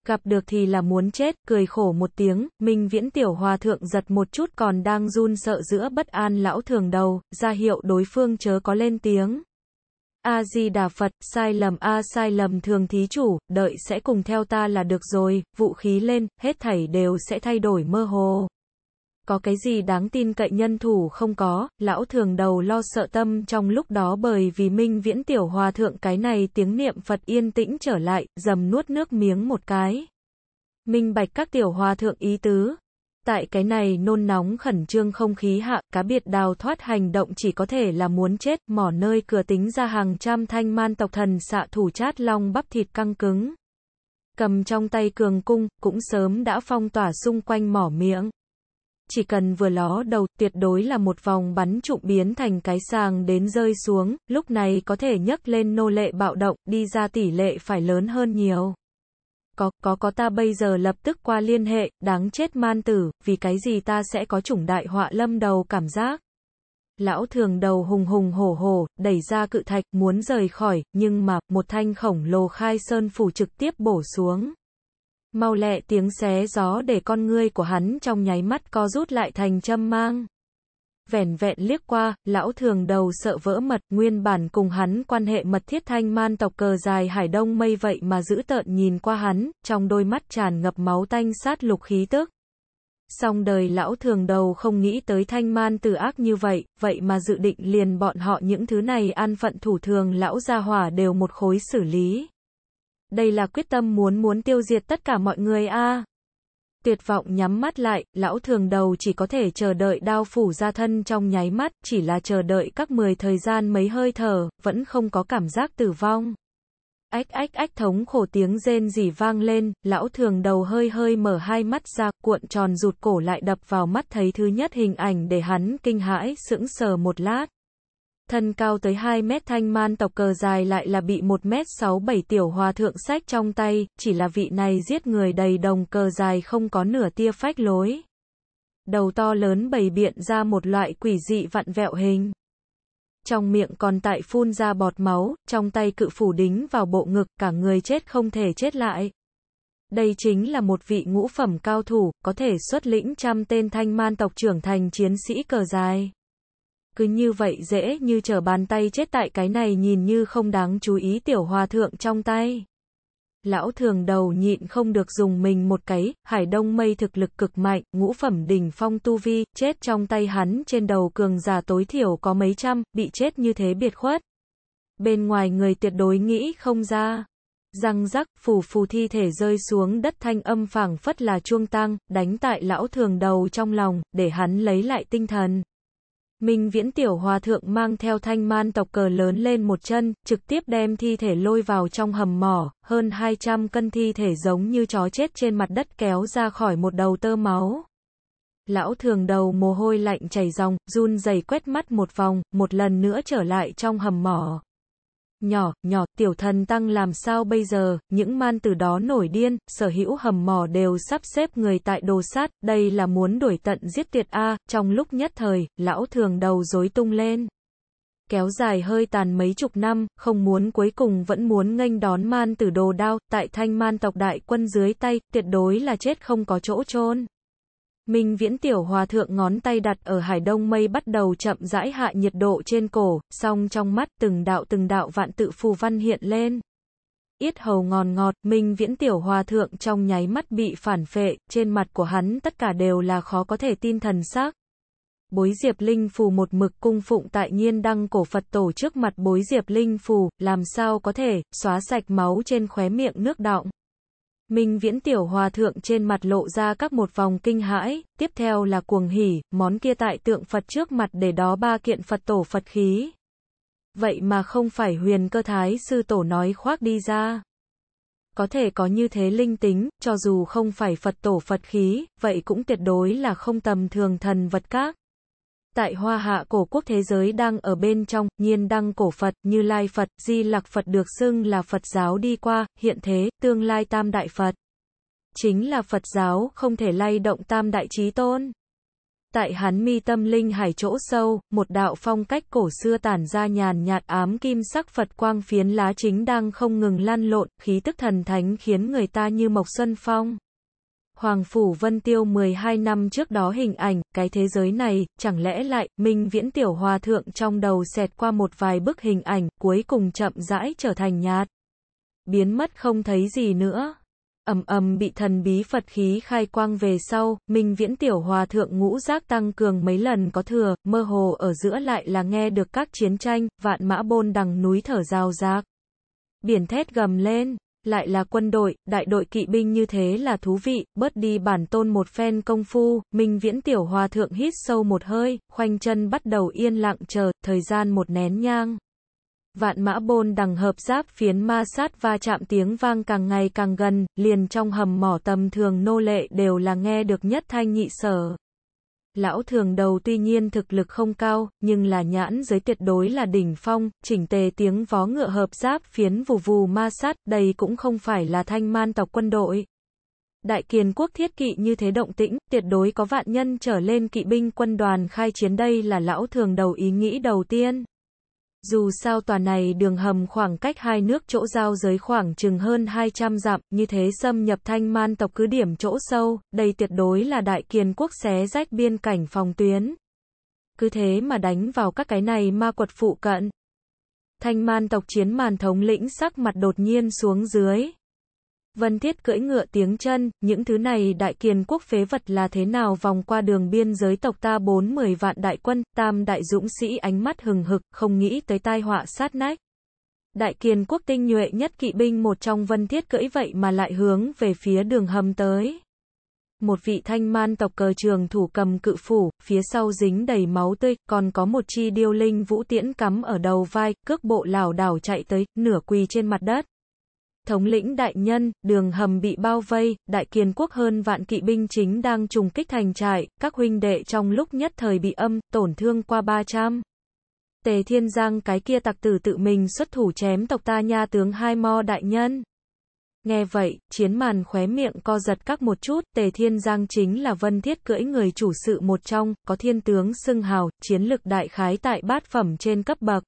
gặp được thì là muốn chết, cười khổ một tiếng, Minh Viễn tiểu hòa thượng giật một chút còn đang run sợ giữa bất an lão thường đầu, ra hiệu đối phương chớ có lên tiếng. A-di-đà Phật, sai lầm A sai lầm thường thí chủ, đợi sẽ cùng theo ta là được rồi, vũ khí lên, hết thảy đều sẽ thay đổi mơ hồ. Có cái gì đáng tin cậy nhân thủ không có, lão thường đầu lo sợ tâm trong lúc đó bởi vì minh viễn tiểu hòa thượng cái này tiếng niệm Phật yên tĩnh trở lại, dầm nuốt nước miếng một cái. Minh bạch các tiểu hòa thượng ý tứ. Tại cái này nôn nóng khẩn trương không khí hạ, cá biệt đào thoát hành động chỉ có thể là muốn chết, mỏ nơi cửa tính ra hàng trăm thanh man tộc thần xạ thủ chát long bắp thịt căng cứng. Cầm trong tay cường cung, cũng sớm đã phong tỏa xung quanh mỏ miệng chỉ cần vừa ló đầu, tuyệt đối là một vòng bắn trụ biến thành cái sàng đến rơi xuống, lúc này có thể nhấc lên nô lệ bạo động, đi ra tỷ lệ phải lớn hơn nhiều. Có, có có ta bây giờ lập tức qua liên hệ, đáng chết man tử, vì cái gì ta sẽ có chủng đại họa lâm đầu cảm giác. Lão thường đầu hùng hùng hổ hổ, đẩy ra cự thạch, muốn rời khỏi, nhưng mà, một thanh khổng lồ khai sơn phủ trực tiếp bổ xuống. Mau lẹ tiếng xé gió để con ngươi của hắn trong nháy mắt co rút lại thành châm mang. Vẻn vẹn liếc qua, lão thường đầu sợ vỡ mật, nguyên bản cùng hắn quan hệ mật thiết thanh man tộc cờ dài hải đông mây vậy mà giữ tợn nhìn qua hắn, trong đôi mắt tràn ngập máu tanh sát lục khí tức. Song đời lão thường đầu không nghĩ tới thanh man tử ác như vậy, vậy mà dự định liền bọn họ những thứ này an phận thủ thường lão gia hỏa đều một khối xử lý. Đây là quyết tâm muốn muốn tiêu diệt tất cả mọi người a. Tuyệt vọng nhắm mắt lại, lão thường đầu chỉ có thể chờ đợi đao phủ ra thân trong nháy mắt, chỉ là chờ đợi các 10 thời gian mấy hơi thở, vẫn không có cảm giác tử vong. Ách ách ách thống khổ tiếng rên rỉ vang lên, lão thường đầu hơi hơi mở hai mắt ra, cuộn tròn rụt cổ lại đập vào mắt thấy thứ nhất hình ảnh để hắn kinh hãi, sững sờ một lát thân cao tới 2 mét thanh man tộc cờ dài lại là bị 1 mét 6 7 tiểu hòa thượng sách trong tay, chỉ là vị này giết người đầy đồng cờ dài không có nửa tia phách lối. Đầu to lớn bầy biện ra một loại quỷ dị vặn vẹo hình. Trong miệng còn tại phun ra bọt máu, trong tay cự phủ đính vào bộ ngực, cả người chết không thể chết lại. Đây chính là một vị ngũ phẩm cao thủ, có thể xuất lĩnh trăm tên thanh man tộc trưởng thành chiến sĩ cờ dài cứ như vậy dễ như trở bàn tay chết tại cái này nhìn như không đáng chú ý tiểu hòa thượng trong tay. Lão thường đầu nhịn không được dùng mình một cái, hải đông mây thực lực cực mạnh, ngũ phẩm đỉnh phong tu vi, chết trong tay hắn trên đầu cường giả tối thiểu có mấy trăm, bị chết như thế biệt khuất. Bên ngoài người tuyệt đối nghĩ không ra. Răng rắc, phù phù thi thể rơi xuống đất thanh âm phảng phất là chuông tăng, đánh tại lão thường đầu trong lòng, để hắn lấy lại tinh thần. Minh Viễn Tiểu Hòa Thượng mang theo thanh man tộc cờ lớn lên một chân, trực tiếp đem thi thể lôi vào trong hầm mỏ, hơn 200 cân thi thể giống như chó chết trên mặt đất kéo ra khỏi một đầu tơ máu. Lão thường đầu mồ hôi lạnh chảy ròng, run rẩy quét mắt một vòng, một lần nữa trở lại trong hầm mỏ. Nhỏ, nhỏ, tiểu thần tăng làm sao bây giờ, những man từ đó nổi điên, sở hữu hầm mỏ đều sắp xếp người tại đồ sát, đây là muốn đuổi tận giết tiệt A, trong lúc nhất thời, lão thường đầu rối tung lên. Kéo dài hơi tàn mấy chục năm, không muốn cuối cùng vẫn muốn nghênh đón man tử đồ đao, tại thanh man tộc đại quân dưới tay, tuyệt đối là chết không có chỗ chôn. Minh Viễn Tiểu Hòa Thượng ngón tay đặt ở Hải Đông mây bắt đầu chậm rãi hạ nhiệt độ trên cổ, song trong mắt từng đạo từng đạo vạn tự phù văn hiện lên. Yết hầu ngòn ngọt, Minh Viễn Tiểu Hòa Thượng trong nháy mắt bị phản phệ, trên mặt của hắn tất cả đều là khó có thể tin thần xác. Bối Diệp Linh Phù một mực cung phụng tại nhiên đăng cổ Phật tổ trước mặt bối Diệp Linh Phù, làm sao có thể, xóa sạch máu trên khóe miệng nước đọng. Minh Viễn Tiểu Hòa Thượng trên mặt lộ ra các một vòng kinh hãi, tiếp theo là cuồng hỉ, món kia tại tượng Phật trước mặt để đó ba kiện Phật tổ Phật khí. Vậy mà không phải huyền cơ thái sư tổ nói khoác đi ra. Có thể có như thế linh tính, cho dù không phải Phật tổ Phật khí, vậy cũng tuyệt đối là không tầm thường thần vật các. Tại hoa hạ cổ quốc thế giới đang ở bên trong, nhiên đăng cổ Phật, như lai Phật, di lặc Phật được xưng là Phật giáo đi qua, hiện thế, tương lai tam đại Phật. Chính là Phật giáo, không thể lay động tam đại trí tôn. Tại hắn mi tâm linh hải chỗ sâu, một đạo phong cách cổ xưa tản ra nhàn nhạt ám kim sắc Phật quang phiến lá chính đang không ngừng lan lộn, khí tức thần thánh khiến người ta như mộc xuân phong. Hoàng Phủ Vân Tiêu 12 năm trước đó hình ảnh, cái thế giới này, chẳng lẽ lại, Minh Viễn Tiểu Hòa Thượng trong đầu xẹt qua một vài bức hình ảnh, cuối cùng chậm rãi trở thành nhạt. Biến mất không thấy gì nữa. ầm ầm bị thần bí Phật khí khai quang về sau, Minh Viễn Tiểu Hòa Thượng ngũ giác tăng cường mấy lần có thừa, mơ hồ ở giữa lại là nghe được các chiến tranh, vạn mã bôn đằng núi thở rào rạc. Biển thét gầm lên lại là quân đội, đại đội kỵ binh như thế là thú vị, bớt đi bản tôn một phen công phu, Minh Viễn Tiểu Hòa Thượng hít sâu một hơi, khoanh chân bắt đầu yên lặng chờ, thời gian một nén nhang. Vạn mã bôn đằng hợp giáp phiến ma sát va chạm tiếng vang càng ngày càng gần, liền trong hầm mỏ tầm thường nô lệ đều là nghe được nhất thanh nhị sở. Lão thường đầu tuy nhiên thực lực không cao, nhưng là nhãn giới tuyệt đối là đỉnh phong, chỉnh tề tiếng vó ngựa hợp giáp phiến vù vù ma sát, đây cũng không phải là thanh man tộc quân đội. Đại kiền quốc thiết kỵ như thế động tĩnh, tuyệt đối có vạn nhân trở lên kỵ binh quân đoàn khai chiến đây là lão thường đầu ý nghĩ đầu tiên. Dù sao tòa này đường hầm khoảng cách hai nước chỗ giao giới khoảng chừng hơn 200 dặm, như thế xâm nhập thanh man tộc cứ điểm chỗ sâu, đây tuyệt đối là đại kiền quốc xé rách biên cảnh phòng tuyến. Cứ thế mà đánh vào các cái này ma quật phụ cận. Thanh man tộc chiến màn thống lĩnh sắc mặt đột nhiên xuống dưới. Vân Thiết cưỡi ngựa tiếng chân, những thứ này đại kiền quốc phế vật là thế nào vòng qua đường biên giới tộc ta bốn mười vạn đại quân, tam đại dũng sĩ ánh mắt hừng hực, không nghĩ tới tai họa sát nách. Đại kiền quốc tinh nhuệ nhất kỵ binh một trong Vân Thiết cưỡi vậy mà lại hướng về phía đường hầm tới. Một vị thanh man tộc cờ trường thủ cầm cự phủ, phía sau dính đầy máu tươi, còn có một chi điêu linh vũ tiễn cắm ở đầu vai, cước bộ lảo đảo chạy tới, nửa quỳ trên mặt đất. Thống lĩnh đại nhân, đường hầm bị bao vây, đại kiền quốc hơn vạn kỵ binh chính đang trùng kích thành trại, các huynh đệ trong lúc nhất thời bị âm, tổn thương qua 300. Tề Thiên Giang cái kia tặc tử tự mình xuất thủ chém tộc ta nha tướng hai mo đại nhân. Nghe vậy, chiến màn khóe miệng co giật các một chút, Tề Thiên Giang chính là vân thiết cưỡi người chủ sự một trong, có thiên tướng xưng hào, chiến lực đại khái tại bát phẩm trên cấp bậc.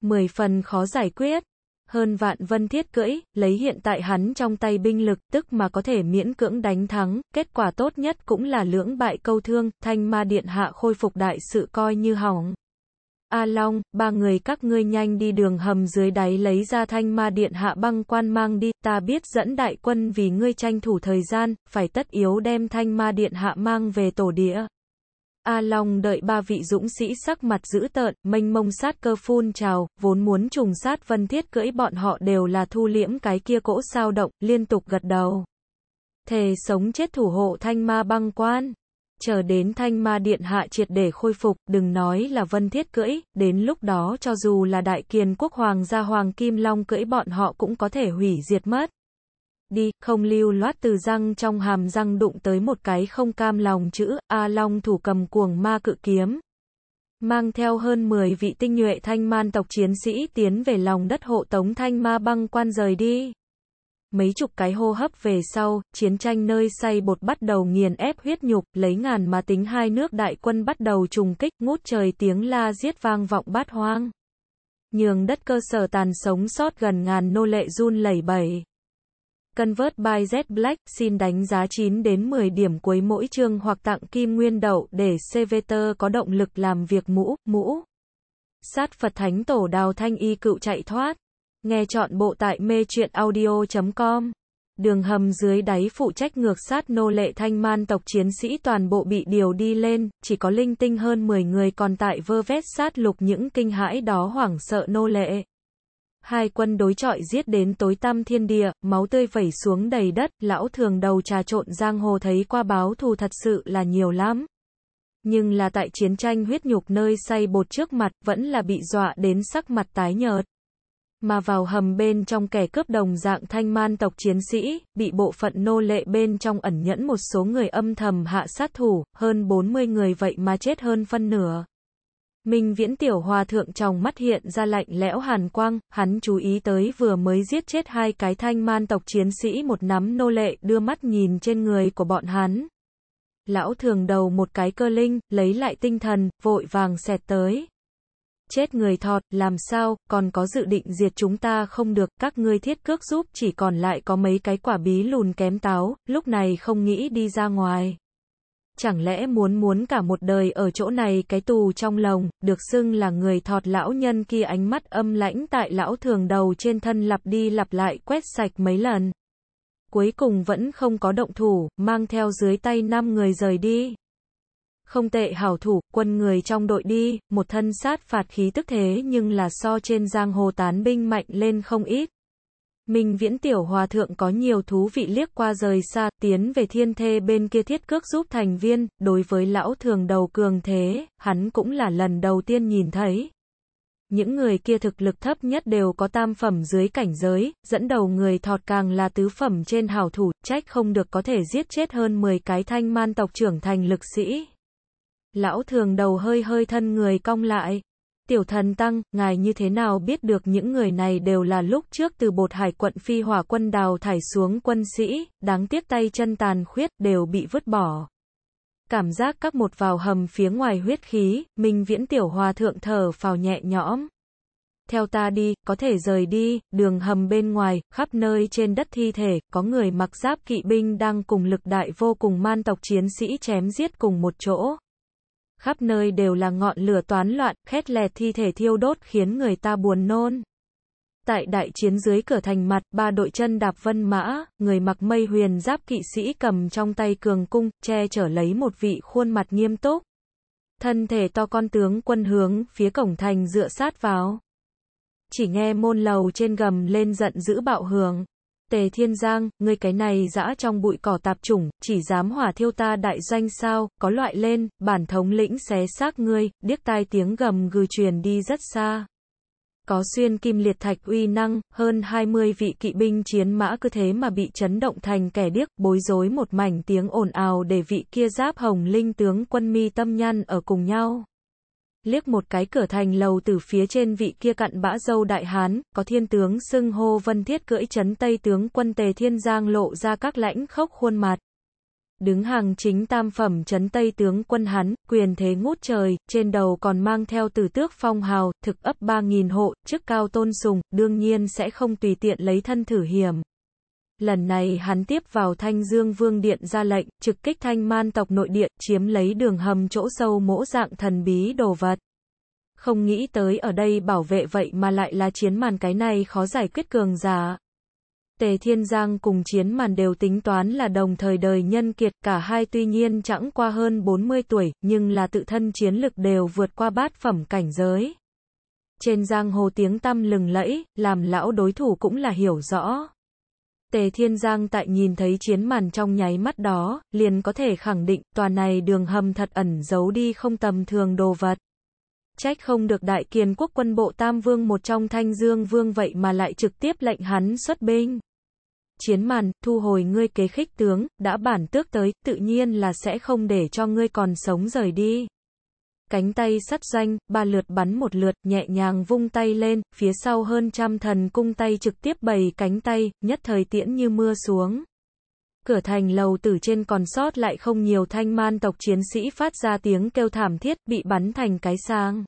Mười phần khó giải quyết hơn vạn vân thiết cưỡi, lấy hiện tại hắn trong tay binh lực, tức mà có thể miễn cưỡng đánh thắng, kết quả tốt nhất cũng là lưỡng bại câu thương, thanh ma điện hạ khôi phục đại sự coi như hỏng. A Long, ba người các ngươi nhanh đi đường hầm dưới đáy lấy ra thanh ma điện hạ băng quan mang đi, ta biết dẫn đại quân vì ngươi tranh thủ thời gian, phải tất yếu đem thanh ma điện hạ mang về tổ địa. A Long đợi ba vị dũng sĩ sắc mặt dữ tợn, mênh mông sát cơ phun trào, vốn muốn trùng sát vân thiết cưỡi bọn họ đều là thu liễm cái kia cỗ sao động, liên tục gật đầu. Thề sống chết thủ hộ thanh ma băng quan. Chờ đến thanh ma điện hạ triệt để khôi phục, đừng nói là vân thiết cưỡi, đến lúc đó cho dù là đại kiền quốc hoàng gia hoàng kim long cưỡi bọn họ cũng có thể hủy diệt mất đi, không lưu loát từ răng trong hàm răng đụng tới một cái không cam lòng chữ, A Long thủ cầm cuồng ma cự kiếm. Mang theo hơn 10 vị tinh nhuệ thanh man tộc chiến sĩ tiến về lòng đất hộ tống thanh ma băng quan rời đi. Mấy chục cái hô hấp về sau, chiến tranh nơi say bột bắt đầu nghiền ép huyết nhục, lấy ngàn mà tính hai nước đại quân bắt đầu trùng kích, ngút trời tiếng la giết vang vọng bát hoang. Nhường đất cơ sở tàn sống sót gần ngàn nô lệ run lẩy bẩy. Convert by Z Black xin đánh giá 9 đến 10 điểm cuối mỗi chương hoặc tặng kim nguyên đậu để CVT có động lực làm việc mũ, mũ. Sát Phật Thánh Tổ Đào Thanh Y cựu chạy thoát. Nghe chọn bộ tại mê truyện audio.com. Đường hầm dưới đáy phụ trách ngược sát nô lệ thanh man tộc chiến sĩ toàn bộ bị điều đi lên, chỉ có linh tinh hơn 10 người còn tại vơ vét sát lục những kinh hãi đó hoảng sợ nô lệ. Hai quân đối chọi giết đến tối tăm thiên địa, máu tươi vẩy xuống đầy đất, lão thường đầu trà trộn giang hồ thấy qua báo thù thật sự là nhiều lắm. Nhưng là tại chiến tranh huyết nhục nơi say bột trước mặt, vẫn là bị dọa đến sắc mặt tái nhợt. Mà vào hầm bên trong kẻ cướp đồng dạng thanh man tộc chiến sĩ, bị bộ phận nô lệ bên trong ẩn nhẫn một số người âm thầm hạ sát thủ, hơn 40 người vậy mà chết hơn phân nửa. Minh Viễn Tiểu Hòa Thượng trong mắt hiện ra lạnh lẽo hàn quang, hắn chú ý tới vừa mới giết chết hai cái thanh man tộc chiến sĩ một nắm nô lệ đưa mắt nhìn trên người của bọn hắn. Lão thường đầu một cái cơ linh, lấy lại tinh thần, vội vàng xẹt tới. Chết người thọt, làm sao, còn có dự định diệt chúng ta không được, các ngươi thiết cước giúp chỉ còn lại có mấy cái quả bí lùn kém táo, lúc này không nghĩ đi ra ngoài chẳng lẽ muốn muốn cả một đời ở chỗ này cái tù trong lòng được xưng là người thọt lão nhân kia ánh mắt âm lãnh tại lão thường đầu trên thân lặp đi lặp lại quét sạch mấy lần. Cuối cùng vẫn không có động thủ, mang theo dưới tay năm người rời đi. Không tệ hảo thủ, quân người trong đội đi, một thân sát phạt khí tức thế nhưng là so trên giang hồ tán binh mạnh lên không ít. Minh Viễn Tiểu Hòa Thượng có nhiều thú vị liếc qua rời xa, tiến về thiên thê bên kia thiết cước giúp thành viên, đối với lão thường đầu cường thế, hắn cũng là lần đầu tiên nhìn thấy. Những người kia thực lực thấp nhất đều có tam phẩm dưới cảnh giới, dẫn đầu người thọt càng là tứ phẩm trên hảo thủ, trách không được có thể giết chết hơn 10 cái thanh man tộc trưởng thành lực sĩ. Lão thường đầu hơi hơi thân người cong lại. Tiểu thần tăng, ngài như thế nào biết được những người này đều là lúc trước từ bột hải quận phi hỏa quân đào thải xuống quân sĩ, đáng tiếc tay chân tàn khuyết, đều bị vứt bỏ. Cảm giác các một vào hầm phía ngoài huyết khí, minh viễn tiểu hòa thượng thở phào nhẹ nhõm. Theo ta đi, có thể rời đi, đường hầm bên ngoài, khắp nơi trên đất thi thể, có người mặc giáp kỵ binh đang cùng lực đại vô cùng man tộc chiến sĩ chém giết cùng một chỗ khắp nơi đều là ngọn lửa toán loạn, khét lẹt thi thể thiêu đốt khiến người ta buồn nôn. Tại đại chiến dưới cửa thành mặt, ba đội chân đạp vân mã, người mặc mây huyền giáp kỵ sĩ cầm trong tay cường cung, che chở lấy một vị khuôn mặt nghiêm túc. Thân thể to con tướng quân hướng, phía cổng thành dựa sát vào. Chỉ nghe môn lầu trên gầm lên giận dữ bạo hưởng. Tề Thiên Giang, ngươi cái này dã trong bụi cỏ tạp chủng, chỉ dám hỏa thiêu ta đại doanh sao, có loại lên, bản thống lĩnh xé xác ngươi, điếc tai tiếng gầm gừ truyền đi rất xa. Có xuyên kim liệt thạch uy năng, hơn 20 vị kỵ binh chiến mã cứ thế mà bị chấn động thành kẻ điếc, bối rối một mảnh tiếng ồn ào để vị kia giáp hồng linh tướng quân mi tâm nhăn ở cùng nhau liếc một cái cửa thành lầu từ phía trên vị kia cặn bã dâu đại hán, có thiên tướng xưng hô vân thiết cưỡi chấn tây tướng quân tề thiên giang lộ ra các lãnh khốc khuôn mặt. Đứng hàng chính tam phẩm chấn tây tướng quân hắn, quyền thế ngút trời, trên đầu còn mang theo từ tước phong hào, thực ấp 3.000 hộ, chức cao tôn sùng, đương nhiên sẽ không tùy tiện lấy thân thử hiểm. Lần này hắn tiếp vào Thanh Dương Vương Điện ra lệnh, trực kích thanh man tộc nội điện chiếm lấy đường hầm chỗ sâu mỗ dạng thần bí đồ vật. Không nghĩ tới ở đây bảo vệ vậy mà lại là chiến màn cái này khó giải quyết cường giả. Tề Thiên Giang cùng chiến màn đều tính toán là đồng thời đời nhân kiệt, cả hai tuy nhiên chẳng qua hơn 40 tuổi, nhưng là tự thân chiến lực đều vượt qua bát phẩm cảnh giới. Trên giang hồ tiếng tăm lừng lẫy, làm lão đối thủ cũng là hiểu rõ. Tề Thiên Giang tại nhìn thấy chiến màn trong nháy mắt đó, liền có thể khẳng định, tòa này đường hầm thật ẩn giấu đi không tầm thường đồ vật. Trách không được đại kiền quốc quân bộ Tam Vương một trong thanh dương vương vậy mà lại trực tiếp lệnh hắn xuất binh. Chiến màn, thu hồi ngươi kế khích tướng, đã bản tước tới, tự nhiên là sẽ không để cho ngươi còn sống rời đi. Cánh tay sắt danh ba lượt bắn một lượt, nhẹ nhàng vung tay lên, phía sau hơn trăm thần cung tay trực tiếp bày cánh tay, nhất thời tiễn như mưa xuống. Cửa thành lầu tử trên còn sót lại không nhiều thanh man tộc chiến sĩ phát ra tiếng kêu thảm thiết, bị bắn thành cái sang.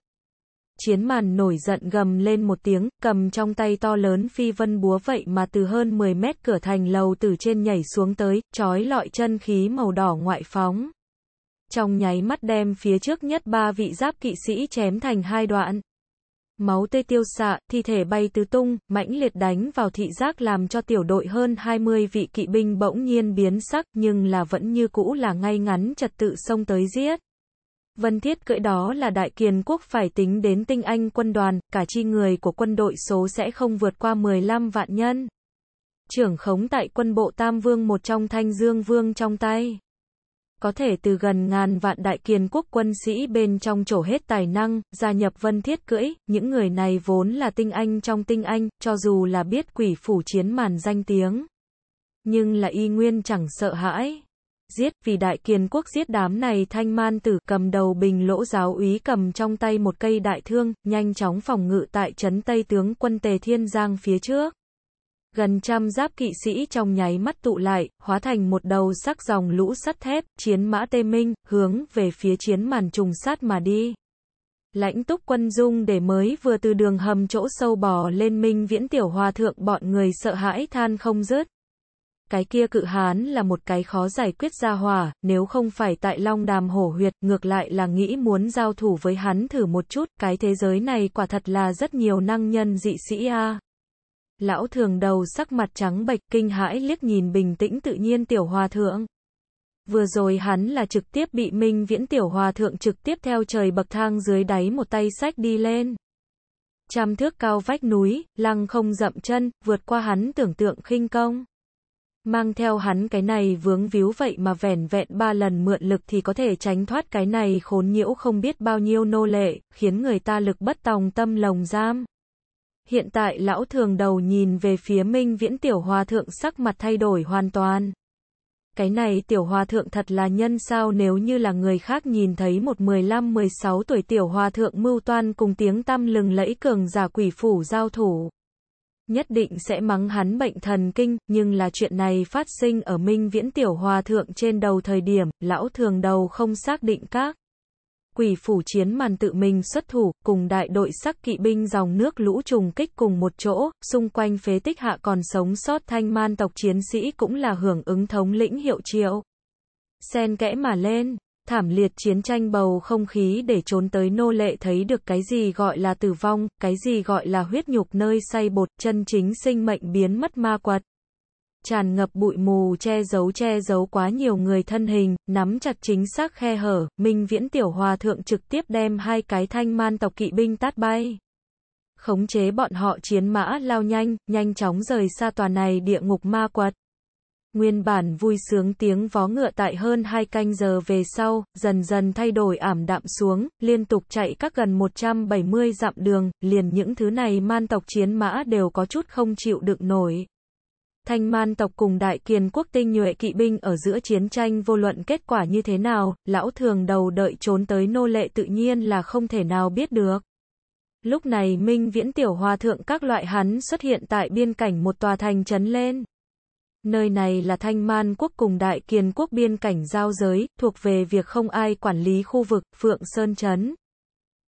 Chiến màn nổi giận gầm lên một tiếng, cầm trong tay to lớn phi vân búa vậy mà từ hơn 10 mét cửa thành lầu tử trên nhảy xuống tới, trói lọi chân khí màu đỏ ngoại phóng trong nháy mắt đem phía trước nhất ba vị giáp kỵ sĩ chém thành hai đoạn. Máu tê tiêu xạ, thi thể bay tứ tung, mãnh liệt đánh vào thị giác làm cho tiểu đội hơn 20 vị kỵ binh bỗng nhiên biến sắc, nhưng là vẫn như cũ là ngay ngắn trật tự xông tới giết. Vân Thiết cưỡi đó là đại kiền quốc phải tính đến tinh anh quân đoàn, cả chi người của quân đội số sẽ không vượt qua 15 vạn nhân. Trưởng khống tại quân bộ Tam Vương một trong thanh dương vương trong tay có thể từ gần ngàn vạn đại kiền quốc quân sĩ bên trong trổ hết tài năng, gia nhập vân thiết cưỡi, những người này vốn là tinh anh trong tinh anh, cho dù là biết quỷ phủ chiến màn danh tiếng. Nhưng là y nguyên chẳng sợ hãi. giết, vì đại kiền quốc giết đám này thanh man tử, cầm đầu bình lỗ giáo úy cầm trong tay một cây đại thương, nhanh chóng phòng ngự tại trấn Tây tướng quân Tề Thiên Giang phía trước. Gần trăm giáp kỵ sĩ trong nháy mắt tụ lại, hóa thành một đầu sắc dòng lũ sắt thép, chiến mã tê minh, hướng về phía chiến màn trùng sát mà đi. Lãnh túc quân dung để mới vừa từ đường hầm chỗ sâu bò lên minh viễn tiểu hòa thượng bọn người sợ hãi than không dứt. Cái kia cự hán là một cái khó giải quyết ra hòa, nếu không phải tại long đàm hổ huyệt, ngược lại là nghĩ muốn giao thủ với hắn thử một chút, cái thế giới này quả thật là rất nhiều năng nhân dị sĩ a. Lão thường đầu sắc mặt trắng bệch kinh hãi liếc nhìn bình tĩnh tự nhiên tiểu hòa thượng. Vừa rồi hắn là trực tiếp bị Minh Viễn Tiểu Hòa Thượng trực tiếp theo trời bậc thang dưới đáy một tay sách đi lên. Trăm thước cao vách núi, lăng không dậm chân, vượt qua hắn tưởng tượng khinh công. Mang theo hắn cái này vướng víu vậy mà vẻn vẹn ba lần mượn lực thì có thể tránh thoát cái này khốn nhiễu không biết bao nhiêu nô lệ, khiến người ta lực bất tòng tâm lồng giam. Hiện tại lão thường đầu nhìn về phía Minh Viễn Tiểu Hòa Thượng sắc mặt thay đổi hoàn toàn. Cái này tiểu hòa thượng thật là nhân sao nếu như là người khác nhìn thấy một 15-16 tuổi tiểu hòa thượng mưu toan cùng tiếng tăm lừng lẫy cường giả quỷ phủ giao thủ. Nhất định sẽ mắng hắn bệnh thần kinh, nhưng là chuyện này phát sinh ở minh viễn tiểu hòa thượng trên đầu thời điểm, lão thường đầu không xác định các. Quỷ phủ chiến màn tự mình xuất thủ, cùng đại đội sắc kỵ binh dòng nước lũ trùng kích cùng một chỗ, xung quanh phế tích hạ còn sống sót thanh man tộc chiến sĩ cũng là hưởng ứng thống lĩnh hiệu triệu. Sen kẽ mà lên, thảm liệt chiến tranh bầu không khí để trốn tới nô lệ thấy được cái gì gọi là tử vong, cái gì gọi là huyết nhục nơi say bột, chân chính sinh mệnh biến mất ma quật tràn ngập bụi mù che giấu che giấu quá nhiều người thân hình, nắm chặt chính xác khe hở, Minh Viễn Tiểu Hòa Thượng trực tiếp đem hai cái thanh man tộc kỵ binh tát bay. Khống chế bọn họ chiến mã lao nhanh, nhanh chóng rời xa tòa này địa ngục ma quật. Nguyên bản vui sướng tiếng vó ngựa tại hơn hai canh giờ về sau, dần dần thay đổi ảm đạm xuống, liên tục chạy các gần 170 dặm đường, liền những thứ này man tộc chiến mã đều có chút không chịu đựng nổi. Thanh man tộc cùng đại kiền quốc tinh nhuệ kỵ binh ở giữa chiến tranh vô luận kết quả như thế nào, lão thường đầu đợi trốn tới nô lệ tự nhiên là không thể nào biết được. Lúc này Minh Viễn Tiểu Hòa Thượng các loại hắn xuất hiện tại biên cảnh một tòa thành trấn lên. Nơi này là Thanh Man quốc cùng Đại Kiền quốc biên cảnh giao giới, thuộc về việc không ai quản lý khu vực Phượng Sơn trấn.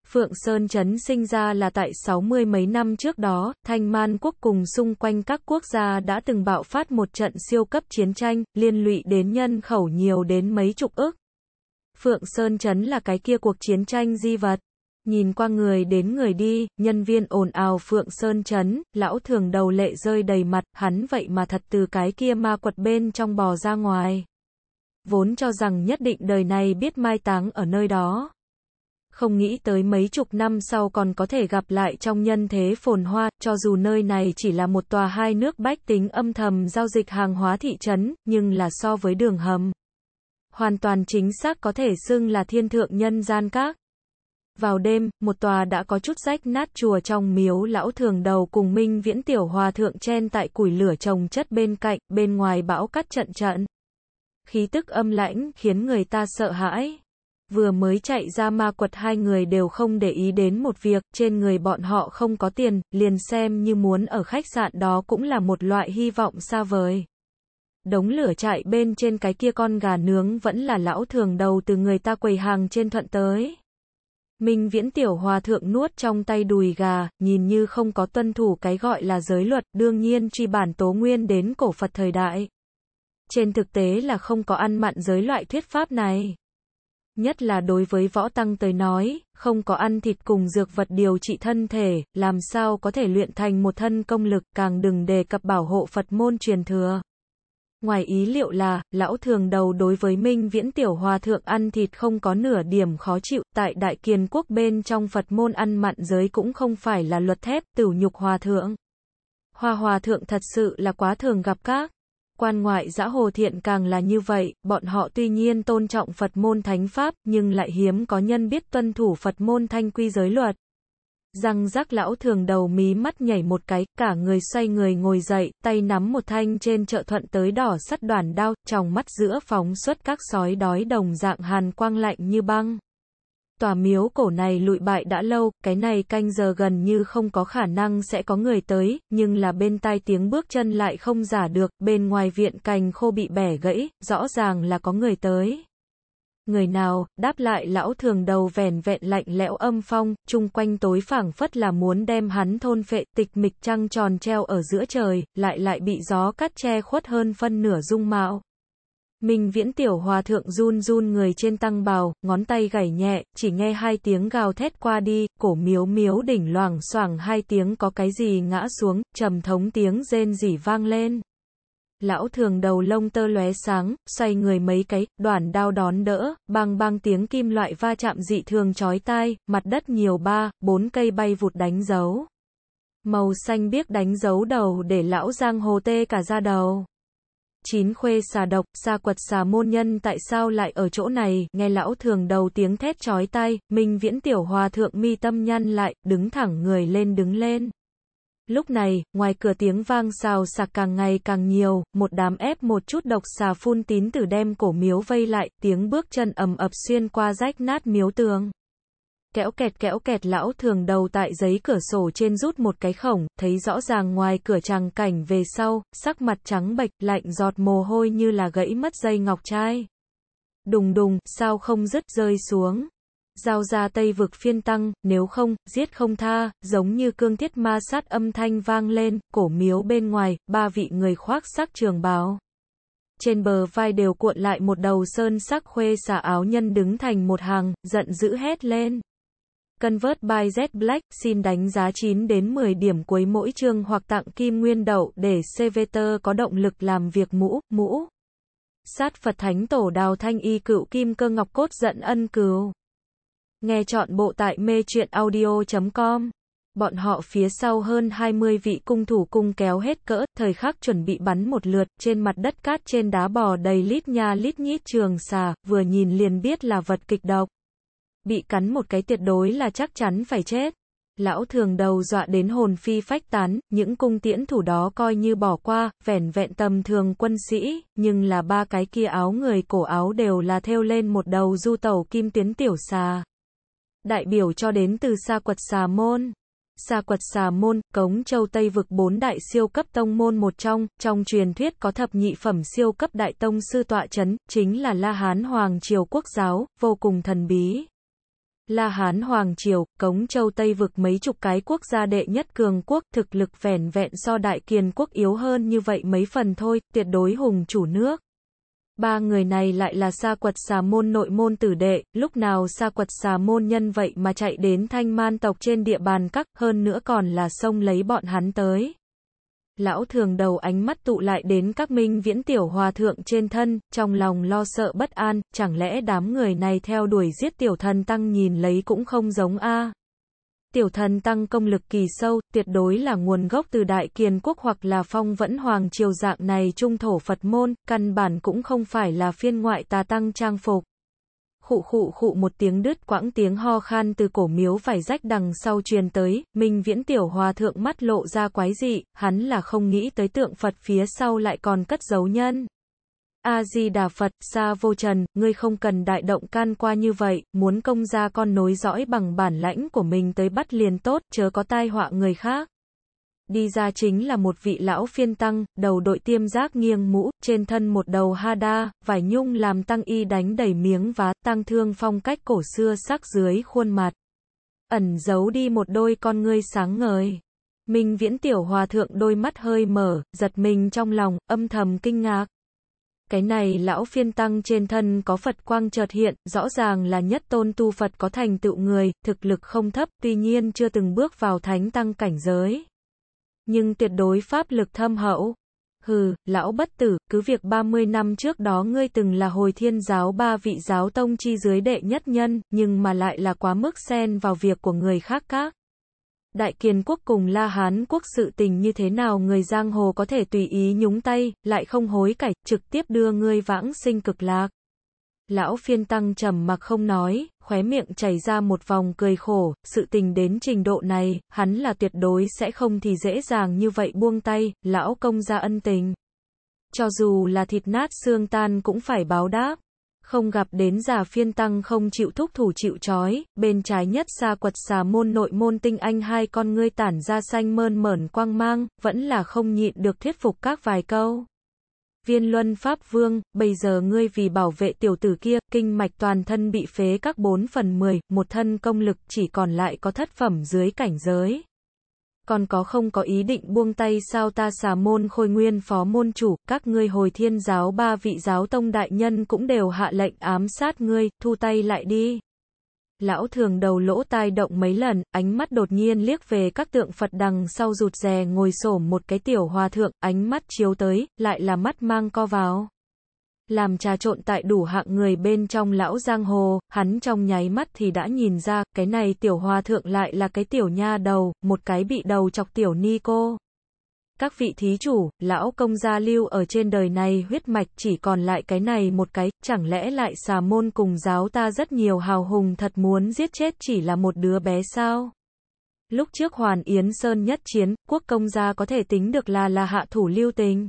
Phượng Sơn Trấn sinh ra là tại sáu mươi mấy năm trước đó, Thanh Man quốc cùng xung quanh các quốc gia đã từng bạo phát một trận siêu cấp chiến tranh, liên lụy đến nhân khẩu nhiều đến mấy chục ức. Phượng Sơn Trấn là cái kia cuộc chiến tranh di vật. Nhìn qua người đến người đi, nhân viên ồn ào Phượng Sơn Trấn, lão thường đầu lệ rơi đầy mặt, hắn vậy mà thật từ cái kia ma quật bên trong bò ra ngoài. Vốn cho rằng nhất định đời này biết mai táng ở nơi đó không nghĩ tới mấy chục năm sau còn có thể gặp lại trong nhân thế phồn hoa, cho dù nơi này chỉ là một tòa hai nước bách tính âm thầm giao dịch hàng hóa thị trấn, nhưng là so với đường hầm. Hoàn toàn chính xác có thể xưng là thiên thượng nhân gian các. Vào đêm, một tòa đã có chút rách nát chùa trong miếu lão thường đầu cùng minh viễn tiểu hòa thượng chen tại củi lửa trồng chất bên cạnh, bên ngoài bão cắt trận trận. Khí tức âm lãnh, khiến người ta sợ hãi. Vừa mới chạy ra ma quật hai người đều không để ý đến một việc, trên người bọn họ không có tiền, liền xem như muốn ở khách sạn đó cũng là một loại hy vọng xa vời. Đống lửa chạy bên trên cái kia con gà nướng vẫn là lão thường đầu từ người ta quầy hàng trên thuận tới. Minh viễn tiểu hòa thượng nuốt trong tay đùi gà, nhìn như không có tuân thủ cái gọi là giới luật, đương nhiên truy bản tố nguyên đến cổ Phật thời đại. Trên thực tế là không có ăn mặn giới loại thuyết pháp này. Nhất là đối với võ tăng tới nói, không có ăn thịt cùng dược vật điều trị thân thể, làm sao có thể luyện thành một thân công lực, càng đừng đề cập bảo hộ Phật môn truyền thừa. Ngoài ý liệu là, lão thường đầu đối với Minh Viễn Tiểu Hòa Thượng ăn thịt không có nửa điểm khó chịu, tại Đại Kiền Quốc bên trong Phật môn ăn mặn giới cũng không phải là luật thép, tử nhục Hòa Thượng. hòa Hòa Thượng thật sự là quá thường gặp các quan ngoại giã hồ thiện càng là như vậy, bọn họ tuy nhiên tôn trọng Phật môn thánh pháp, nhưng lại hiếm có nhân biết tuân thủ Phật môn thanh quy giới luật. Răng rác lão thường đầu mí mắt nhảy một cái, cả người xoay người ngồi dậy, tay nắm một thanh trên chợ thuận tới đỏ sắt đoàn đao, trong mắt giữa phóng xuất các sói đói đồng dạng hàn quang lạnh như băng. Tòa miếu cổ này lụi bại đã lâu, cái này canh giờ gần như không có khả năng sẽ có người tới, nhưng là bên tai tiếng bước chân lại không giả được, bên ngoài viện cành khô bị bẻ gãy, rõ ràng là có người tới. Người nào, đáp lại lão thường đầu vẻn vẹn lạnh lẽo âm phong, chung quanh tối phảng phất là muốn đem hắn thôn phệ, tịch mịch trăng tròn treo ở giữa trời, lại lại bị gió cắt che khuất hơn phân nửa dung mạo. Minh viễn tiểu hòa thượng run run người trên tăng bào, ngón tay gảy nhẹ, chỉ nghe hai tiếng gào thét qua đi, cổ miếu miếu đỉnh loảng xoảng hai tiếng có cái gì ngã xuống, trầm thống tiếng rên rỉ vang lên. Lão thường đầu lông tơ lóe sáng, xoay người mấy cái, đoạn đao đón đỡ, bang bang tiếng kim loại va chạm dị thường chói tai, mặt đất nhiều ba, bốn cây bay vụt đánh dấu. Màu xanh biếc đánh dấu đầu để lão giang hồ tê cả ra đầu. Chín khuê xà độc, xà quật xà môn nhân tại sao lại ở chỗ này, nghe lão thường đầu tiếng thét chói tai, minh viễn tiểu hòa thượng mi tâm nhăn lại, đứng thẳng người lên đứng lên. Lúc này, ngoài cửa tiếng vang xào sạc càng ngày càng nhiều, một đám ép một chút độc xà phun tín tử đem cổ miếu vây lại, tiếng bước chân ầm ập xuyên qua rách nát miếu tường. Kẽo kẹt kẽo kẹt lão thường đầu tại giấy cửa sổ trên rút một cái khổng, thấy rõ ràng ngoài cửa tràng cảnh về sau, sắc mặt trắng bệch, lạnh giọt mồ hôi như là gãy mất dây ngọc trai. Đùng đùng, sao không dứt rơi xuống. Giao ra tây vực phiên tăng, nếu không, giết không tha, giống như cương thiết ma sát âm thanh vang lên, cổ miếu bên ngoài, ba vị người khoác sắc trường bào. Trên bờ vai đều cuộn lại một đầu sơn sắc khuê xả áo nhân đứng thành một hàng, giận dữ hét lên. Convert by Z Black, xin đánh giá 9 đến 10 điểm cuối mỗi chương hoặc tặng kim nguyên đậu để CVT có động lực làm việc mũ, mũ. Sát Phật Thánh Tổ Đào Thanh Y cựu kim cơ ngọc cốt giận ân cứu. Nghe chọn bộ tại mê truyện audio.com. Bọn họ phía sau hơn 20 vị cung thủ cung kéo hết cỡ, thời khắc chuẩn bị bắn một lượt, trên mặt đất cát trên đá bò đầy lít nha lít nhít trường xà, vừa nhìn liền biết là vật kịch độc. Bị cắn một cái tuyệt đối là chắc chắn phải chết. Lão thường đầu dọa đến hồn phi phách tán, những cung tiễn thủ đó coi như bỏ qua, vẻn vẹn tầm thường quân sĩ, nhưng là ba cái kia áo người cổ áo đều là thêu lên một đầu du tàu kim tuyến tiểu xà đại biểu cho đến từ xa Quật Xà Môn. Xà Quật Xà Môn, Cống Châu Tây vực bốn đại siêu cấp tông môn một trong, trong truyền thuyết có thập nhị phẩm siêu cấp đại tông sư tọa chấn, chính là La Hán Hoàng Triều Quốc giáo, vô cùng thần bí. La Hán Hoàng Triều, Cống Châu Tây vực mấy chục cái quốc gia đệ nhất cường quốc, thực lực vẻn vẹn so đại kiền quốc yếu hơn như vậy mấy phần thôi, tuyệt đối hùng chủ nước. Ba người này lại là sa quật xà môn nội môn tử đệ, lúc nào sa quật xà môn nhân vậy mà chạy đến thanh man tộc trên địa bàn các, hơn nữa còn là sông lấy bọn hắn tới. Lão thường đầu ánh mắt tụ lại đến các minh viễn tiểu hòa thượng trên thân, trong lòng lo sợ bất an, chẳng lẽ đám người này theo đuổi giết tiểu thần tăng nhìn lấy cũng không giống a Tiểu thần tăng công lực kỳ sâu, tuyệt đối là nguồn gốc từ đại kiền quốc hoặc là phong vẫn hoàng triều dạng này trung thổ Phật môn, căn bản cũng không phải là phiên ngoại tà tăng trang phục. Khụ khụ khụ một tiếng đứt quãng tiếng ho khan từ cổ miếu phải rách đằng sau truyền tới, Minh Viễn Tiểu Hòa Thượng mắt lộ ra quái dị, hắn là không nghĩ tới tượng Phật phía sau lại còn cất dấu nhân. A-di-đà Phật, Sa vô trần, ngươi không cần đại động can qua như vậy, muốn công ra con nối dõi bằng bản lãnh của mình tới bắt liền tốt, chớ có tai họa người khác. Đi ra chính là một vị lão phiên tăng, đầu đội tiêm giác nghiêng mũ, trên thân một đầu ha đa, vải nhung làm tăng y đánh đầy miếng vá, tăng thương phong cách cổ xưa sắc dưới khuôn mặt. Ẩn giấu đi một đôi con ngươi sáng ngời. Minh viễn tiểu hòa thượng đôi mắt hơi mở, giật mình trong lòng, âm thầm kinh ngạc. Cái này lão phiên tăng trên thân có Phật quang chợt hiện, rõ ràng là nhất tôn tu Phật có thành tựu người, thực lực không thấp, tuy nhiên chưa từng bước vào thánh tăng cảnh giới. Nhưng tuyệt đối pháp lực thâm hậu. Hừ, lão bất tử, cứ việc 30 năm trước đó ngươi từng là hồi thiên giáo ba vị giáo tông chi dưới đệ nhất nhân, nhưng mà lại là quá mức xen vào việc của người khác các. Đại Kiền quốc cùng La Hán quốc sự tình như thế nào người giang hồ có thể tùy ý nhúng tay, lại không hối cải, trực tiếp đưa ngươi vãng sinh cực lạc. Lão phiên tăng trầm mặc không nói, khóe miệng chảy ra một vòng cười khổ, sự tình đến trình độ này, hắn là tuyệt đối sẽ không thì dễ dàng như vậy buông tay, lão công ra ân tình. Cho dù là thịt nát xương tan cũng phải báo đáp. Không gặp đến già phiên tăng không chịu thúc thủ chịu chói, bên trái nhất xa quật xà môn nội môn tinh anh hai con ngươi tản ra xanh mơn mởn quang mang, vẫn là không nhịn được thuyết phục các vài câu. Viên luân Pháp Vương, bây giờ ngươi vì bảo vệ tiểu tử kia, kinh mạch toàn thân bị phế các bốn phần mười, một thân công lực chỉ còn lại có thất phẩm dưới cảnh giới. Còn có không có ý định buông tay sao ta xà môn khôi nguyên phó môn chủ, các ngươi hồi thiên giáo ba vị giáo tông đại nhân cũng đều hạ lệnh ám sát ngươi, thu tay lại đi. Lão thường đầu lỗ tai động mấy lần, ánh mắt đột nhiên liếc về các tượng Phật đằng sau rụt rè ngồi xổm một cái tiểu hòa thượng, ánh mắt chiếu tới, lại là mắt mang co vào. Làm trà trộn tại đủ hạng người bên trong lão giang hồ, hắn trong nháy mắt thì đã nhìn ra, cái này tiểu hòa thượng lại là cái tiểu nha đầu, một cái bị đầu chọc tiểu ni cô các vị thí chủ, lão công gia lưu ở trên đời này huyết mạch chỉ còn lại cái này một cái, chẳng lẽ lại xà môn cùng giáo ta rất nhiều hào hùng thật muốn giết chết chỉ là một đứa bé sao? Lúc trước Hoàn Yến Sơn nhất chiến, quốc công gia có thể tính được là là hạ thủ lưu tình.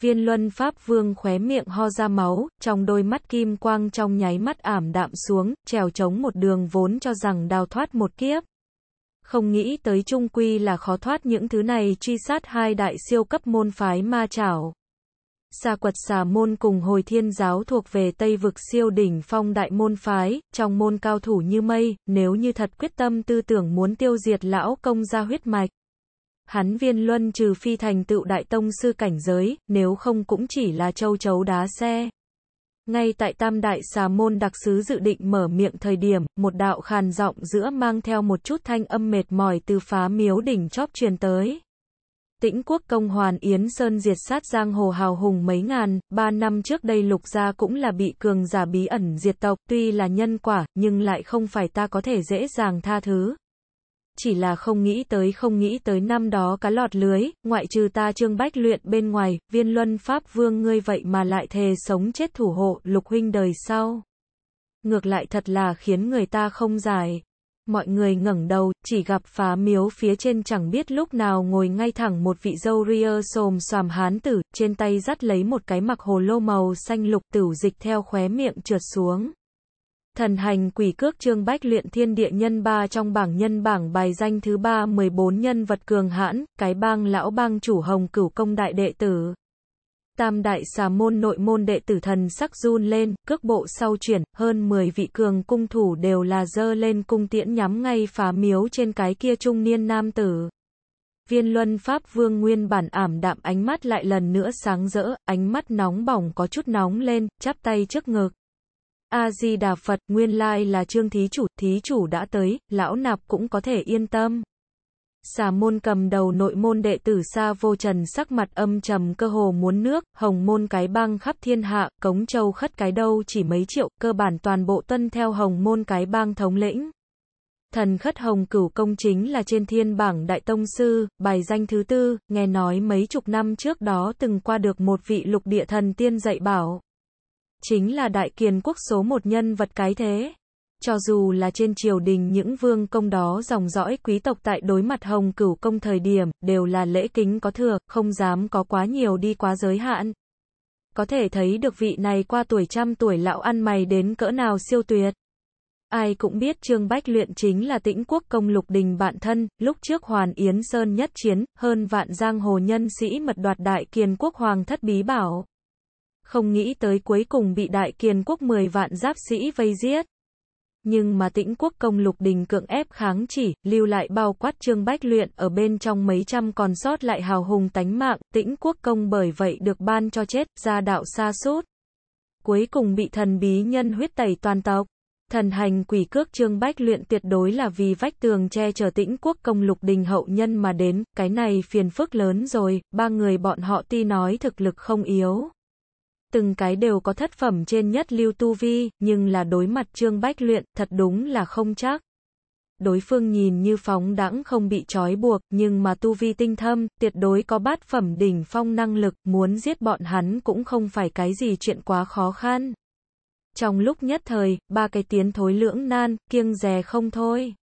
Viên luân Pháp Vương khóe miệng ho ra máu, trong đôi mắt kim quang trong nháy mắt ảm đạm xuống, trèo chống một đường vốn cho rằng đào thoát một kiếp không nghĩ tới trung quy là khó thoát những thứ này truy sát hai đại siêu cấp môn phái ma chảo. Xà quật xà môn cùng hồi thiên giáo thuộc về Tây vực siêu đỉnh phong đại môn phái, trong môn cao thủ như mây, nếu như thật quyết tâm tư tưởng muốn tiêu diệt lão công ra huyết mạch. Hắn viên luân trừ phi thành tựu đại tông sư cảnh giới, nếu không cũng chỉ là châu chấu đá xe. Ngay tại tam đại xà môn đặc sứ dự định mở miệng thời điểm, một đạo khàn giọng giữa mang theo một chút thanh âm mệt mỏi từ phá miếu đỉnh chóp truyền tới. Tĩnh quốc công hoàn Yến Sơn diệt sát giang hồ hào hùng mấy ngàn, ba năm trước đây lục gia cũng là bị cường giả bí ẩn diệt tộc, tuy là nhân quả, nhưng lại không phải ta có thể dễ dàng tha thứ chỉ là không nghĩ tới không nghĩ tới năm đó cá lọt lưới, ngoại trừ ta trương bách luyện bên ngoài, viên luân pháp vương ngươi vậy mà lại thề sống chết thủ hộ, lục huynh đời sau. Ngược lại thật là khiến người ta không giải. Mọi người ngẩng đầu, chỉ gặp phá miếu phía trên chẳng biết lúc nào ngồi ngay thẳng một vị dâu ria xồm xoàm hán tử, trên tay dắt lấy một cái mặc hồ lô màu xanh lục tửu dịch theo khóe miệng trượt xuống. Thần hành quỷ cước trương bách luyện thiên địa nhân ba trong bảng nhân bảng bài danh thứ ba 14 nhân vật cường hãn, cái bang lão bang chủ hồng cửu công đại đệ tử. Tam đại xà môn nội môn đệ tử thần sắc run lên, cước bộ sau chuyển, hơn 10 vị cường cung thủ đều là dơ lên cung tiễn nhắm ngay phá miếu trên cái kia trung niên nam tử. Viên luân Pháp Vương nguyên bản ảm đạm ánh mắt lại lần nữa sáng rỡ, ánh mắt nóng bỏng có chút nóng lên, chắp tay trước ngực. A-di-đà Phật, nguyên lai là trương thí chủ, thí chủ đã tới, lão nạp cũng có thể yên tâm. Xà môn cầm đầu nội môn đệ tử xa vô trần sắc mặt âm trầm cơ hồ muốn nước, hồng môn cái bang khắp thiên hạ, cống châu khất cái đâu chỉ mấy triệu, cơ bản toàn bộ tuân theo hồng môn cái bang thống lĩnh. Thần khất hồng cửu công chính là trên thiên bảng đại tông sư, bài danh thứ tư, nghe nói mấy chục năm trước đó từng qua được một vị lục địa thần tiên dạy bảo chính là đại kiền quốc số một nhân vật cái thế. Cho dù là trên triều đình những vương công đó dòng dõi quý tộc tại đối mặt hồng cửu công thời điểm, đều là lễ kính có thừa, không dám có quá nhiều đi quá giới hạn. Có thể thấy được vị này qua tuổi trăm tuổi lão ăn mày đến cỡ nào siêu tuyệt. Ai cũng biết Trương Bách luyện chính là tĩnh quốc công lục đình bạn thân, lúc trước Hoàn Yến Sơn nhất chiến, hơn vạn giang hồ nhân sĩ mật đoạt đại kiền quốc hoàng thất bí bảo không nghĩ tới cuối cùng bị đại kiền quốc 10 vạn giáp sĩ vây giết. Nhưng mà tĩnh quốc công lục đình cưỡng ép kháng chỉ, lưu lại bao quát trương bách luyện ở bên trong mấy trăm còn sót lại hào hùng tánh mạng, tĩnh quốc công bởi vậy được ban cho chết, ra đạo xa sút Cuối cùng bị thần bí nhân huyết tẩy toàn tộc. Thần hành quỷ cước trương bách luyện tuyệt đối là vì vách tường che chở tĩnh quốc công lục đình hậu nhân mà đến, cái này phiền phức lớn rồi, ba người bọn họ ti nói thực lực không yếu từng cái đều có thất phẩm trên nhất lưu tu vi, nhưng là đối mặt Trương Bách luyện, thật đúng là không chắc. Đối phương nhìn như phóng đãng không bị trói buộc, nhưng mà tu vi tinh thâm, tuyệt đối có bát phẩm đỉnh phong năng lực, muốn giết bọn hắn cũng không phải cái gì chuyện quá khó khăn. Trong lúc nhất thời, ba cái tiến thối lưỡng nan, kiêng dè không thôi.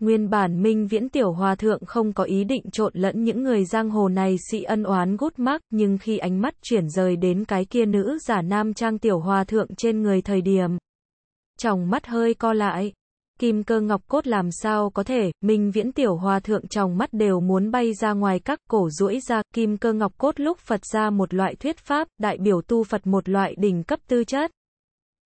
Nguyên bản Minh Viễn Tiểu Hòa Thượng không có ý định trộn lẫn những người giang hồ này sĩ ân oán gút mắc, nhưng khi ánh mắt chuyển rời đến cái kia nữ giả nam trang Tiểu Hòa Thượng trên người thời điểm. Trong mắt hơi co lại. Kim cơ ngọc cốt làm sao có thể, Minh Viễn Tiểu Hòa Thượng trong mắt đều muốn bay ra ngoài các cổ duỗi ra, kim cơ ngọc cốt lúc Phật ra một loại thuyết pháp, đại biểu tu Phật một loại đỉnh cấp tư chất.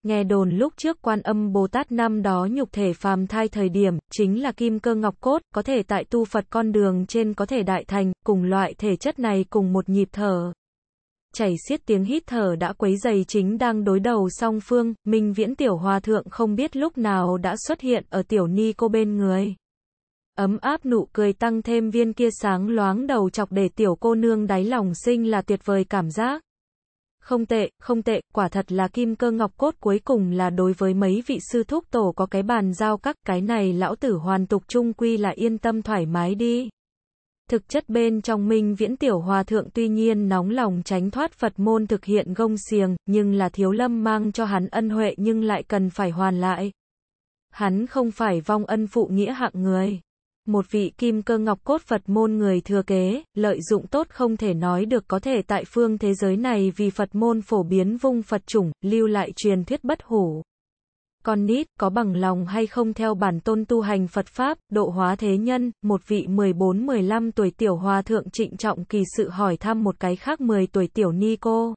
Nghe đồn lúc trước quan âm Bồ Tát năm đó nhục thể phàm thai thời điểm, chính là kim cơ ngọc cốt, có thể tại tu Phật con đường trên có thể đại thành, cùng loại thể chất này cùng một nhịp thở. Chảy xiết tiếng hít thở đã quấy dày chính đang đối đầu song phương, Minh Viễn Tiểu Hòa Thượng không biết lúc nào đã xuất hiện ở Tiểu Ni cô bên người. Ấm áp nụ cười tăng thêm viên kia sáng loáng đầu chọc để tiểu cô nương đáy lòng sinh là tuyệt vời cảm giác. Không tệ, không tệ, quả thật là kim cơ ngọc cốt cuối cùng là đối với mấy vị sư thúc tổ có cái bàn giao các cái này lão tử hoàn tục trung quy là yên tâm thoải mái đi. Thực chất bên trong minh viễn tiểu hòa thượng tuy nhiên nóng lòng tránh thoát Phật môn thực hiện gông xiềng, nhưng là thiếu lâm mang cho hắn ân huệ nhưng lại cần phải hoàn lại. Hắn không phải vong ân phụ nghĩa hạng người một vị kim cơ ngọc cốt Phật môn người thừa kế, lợi dụng tốt không thể nói được có thể tại phương thế giới này vì Phật môn phổ biến vung Phật chủng, lưu lại truyền thuyết bất hủ. Con nít, có bằng lòng hay không theo bản tôn tu hành Phật Pháp, độ hóa thế nhân, một vị 14-15 tuổi tiểu hòa thượng trịnh trọng kỳ sự hỏi thăm một cái khác 10 tuổi tiểu ni cô.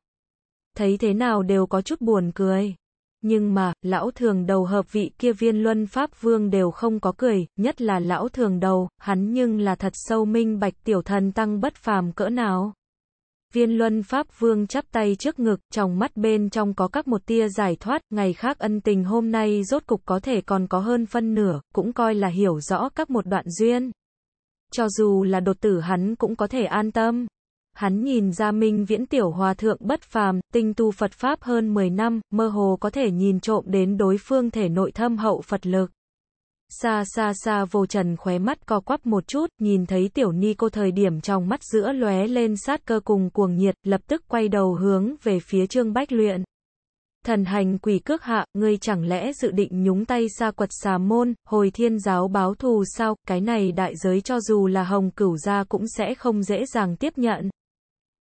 Thấy thế nào đều có chút buồn cười. Nhưng mà, lão thường đầu hợp vị kia viên luân pháp vương đều không có cười, nhất là lão thường đầu, hắn nhưng là thật sâu minh bạch tiểu thần tăng bất phàm cỡ nào. Viên luân pháp vương chắp tay trước ngực, trong mắt bên trong có các một tia giải thoát, ngày khác ân tình hôm nay rốt cục có thể còn có hơn phân nửa, cũng coi là hiểu rõ các một đoạn duyên. Cho dù là đột tử hắn cũng có thể an tâm. Hắn nhìn ra Minh Viễn Tiểu Hòa Thượng bất phàm, tinh tu Phật Pháp hơn 10 năm, mơ hồ có thể nhìn trộm đến đối phương thể nội thâm hậu Phật lực. Xa xa xa vô trần khóe mắt co quắp một chút, nhìn thấy tiểu ni cô thời điểm trong mắt giữa lóe lên sát cơ cùng cuồng nhiệt, lập tức quay đầu hướng về phía trương bách luyện. Thần hành quỷ cước hạ, ngươi chẳng lẽ dự định nhúng tay xa quật xà môn, hồi thiên giáo báo thù sao, cái này đại giới cho dù là hồng cửu gia cũng sẽ không dễ dàng tiếp nhận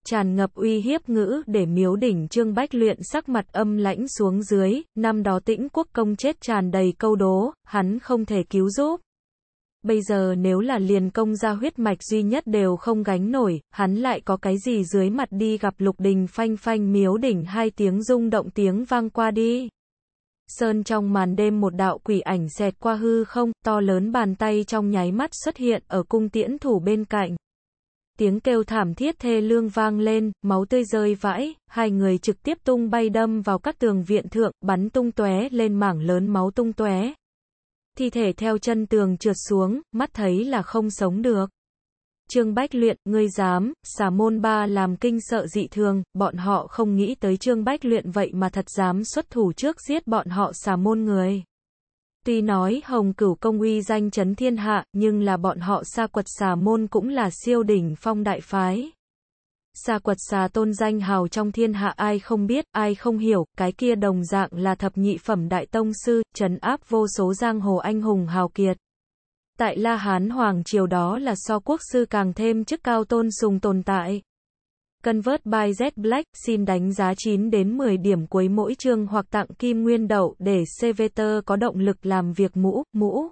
tràn ngập uy hiếp ngữ để miếu đỉnh Trương Bách luyện sắc mặt âm lãnh xuống dưới, năm đó tĩnh quốc công chết tràn đầy câu đố, hắn không thể cứu giúp. Bây giờ nếu là liền công ra huyết mạch duy nhất đều không gánh nổi, hắn lại có cái gì dưới mặt đi gặp lục đình phanh phanh miếu đỉnh hai tiếng rung động tiếng vang qua đi. Sơn trong màn đêm một đạo quỷ ảnh xẹt qua hư không, to lớn bàn tay trong nháy mắt xuất hiện ở cung tiễn thủ bên cạnh. Tiếng kêu thảm thiết thê lương vang lên, máu tươi rơi vãi, hai người trực tiếp tung bay đâm vào các tường viện thượng, bắn tung tóe lên mảng lớn máu tung tóe. Thi thể theo chân tường trượt xuống, mắt thấy là không sống được. Trương Bách Luyện, ngươi dám, xà môn ba làm kinh sợ dị thường, bọn họ không nghĩ tới Trương Bách Luyện vậy mà thật dám xuất thủ trước giết bọn họ xà môn người. Tuy nói hồng cửu công uy danh chấn thiên hạ, nhưng là bọn họ xa quật xà môn cũng là siêu đỉnh phong đại phái. Xa quật xà tôn danh hào trong thiên hạ ai không biết, ai không hiểu, cái kia đồng dạng là thập nhị phẩm đại tông sư, trấn áp vô số giang hồ anh hùng hào kiệt. Tại La Hán Hoàng Triều đó là so quốc sư càng thêm chức cao tôn sùng tồn tại. Convert by Z Black, xin đánh giá 9 đến 10 điểm cuối mỗi chương hoặc tặng kim nguyên đậu để CVT có động lực làm việc mũ, mũ.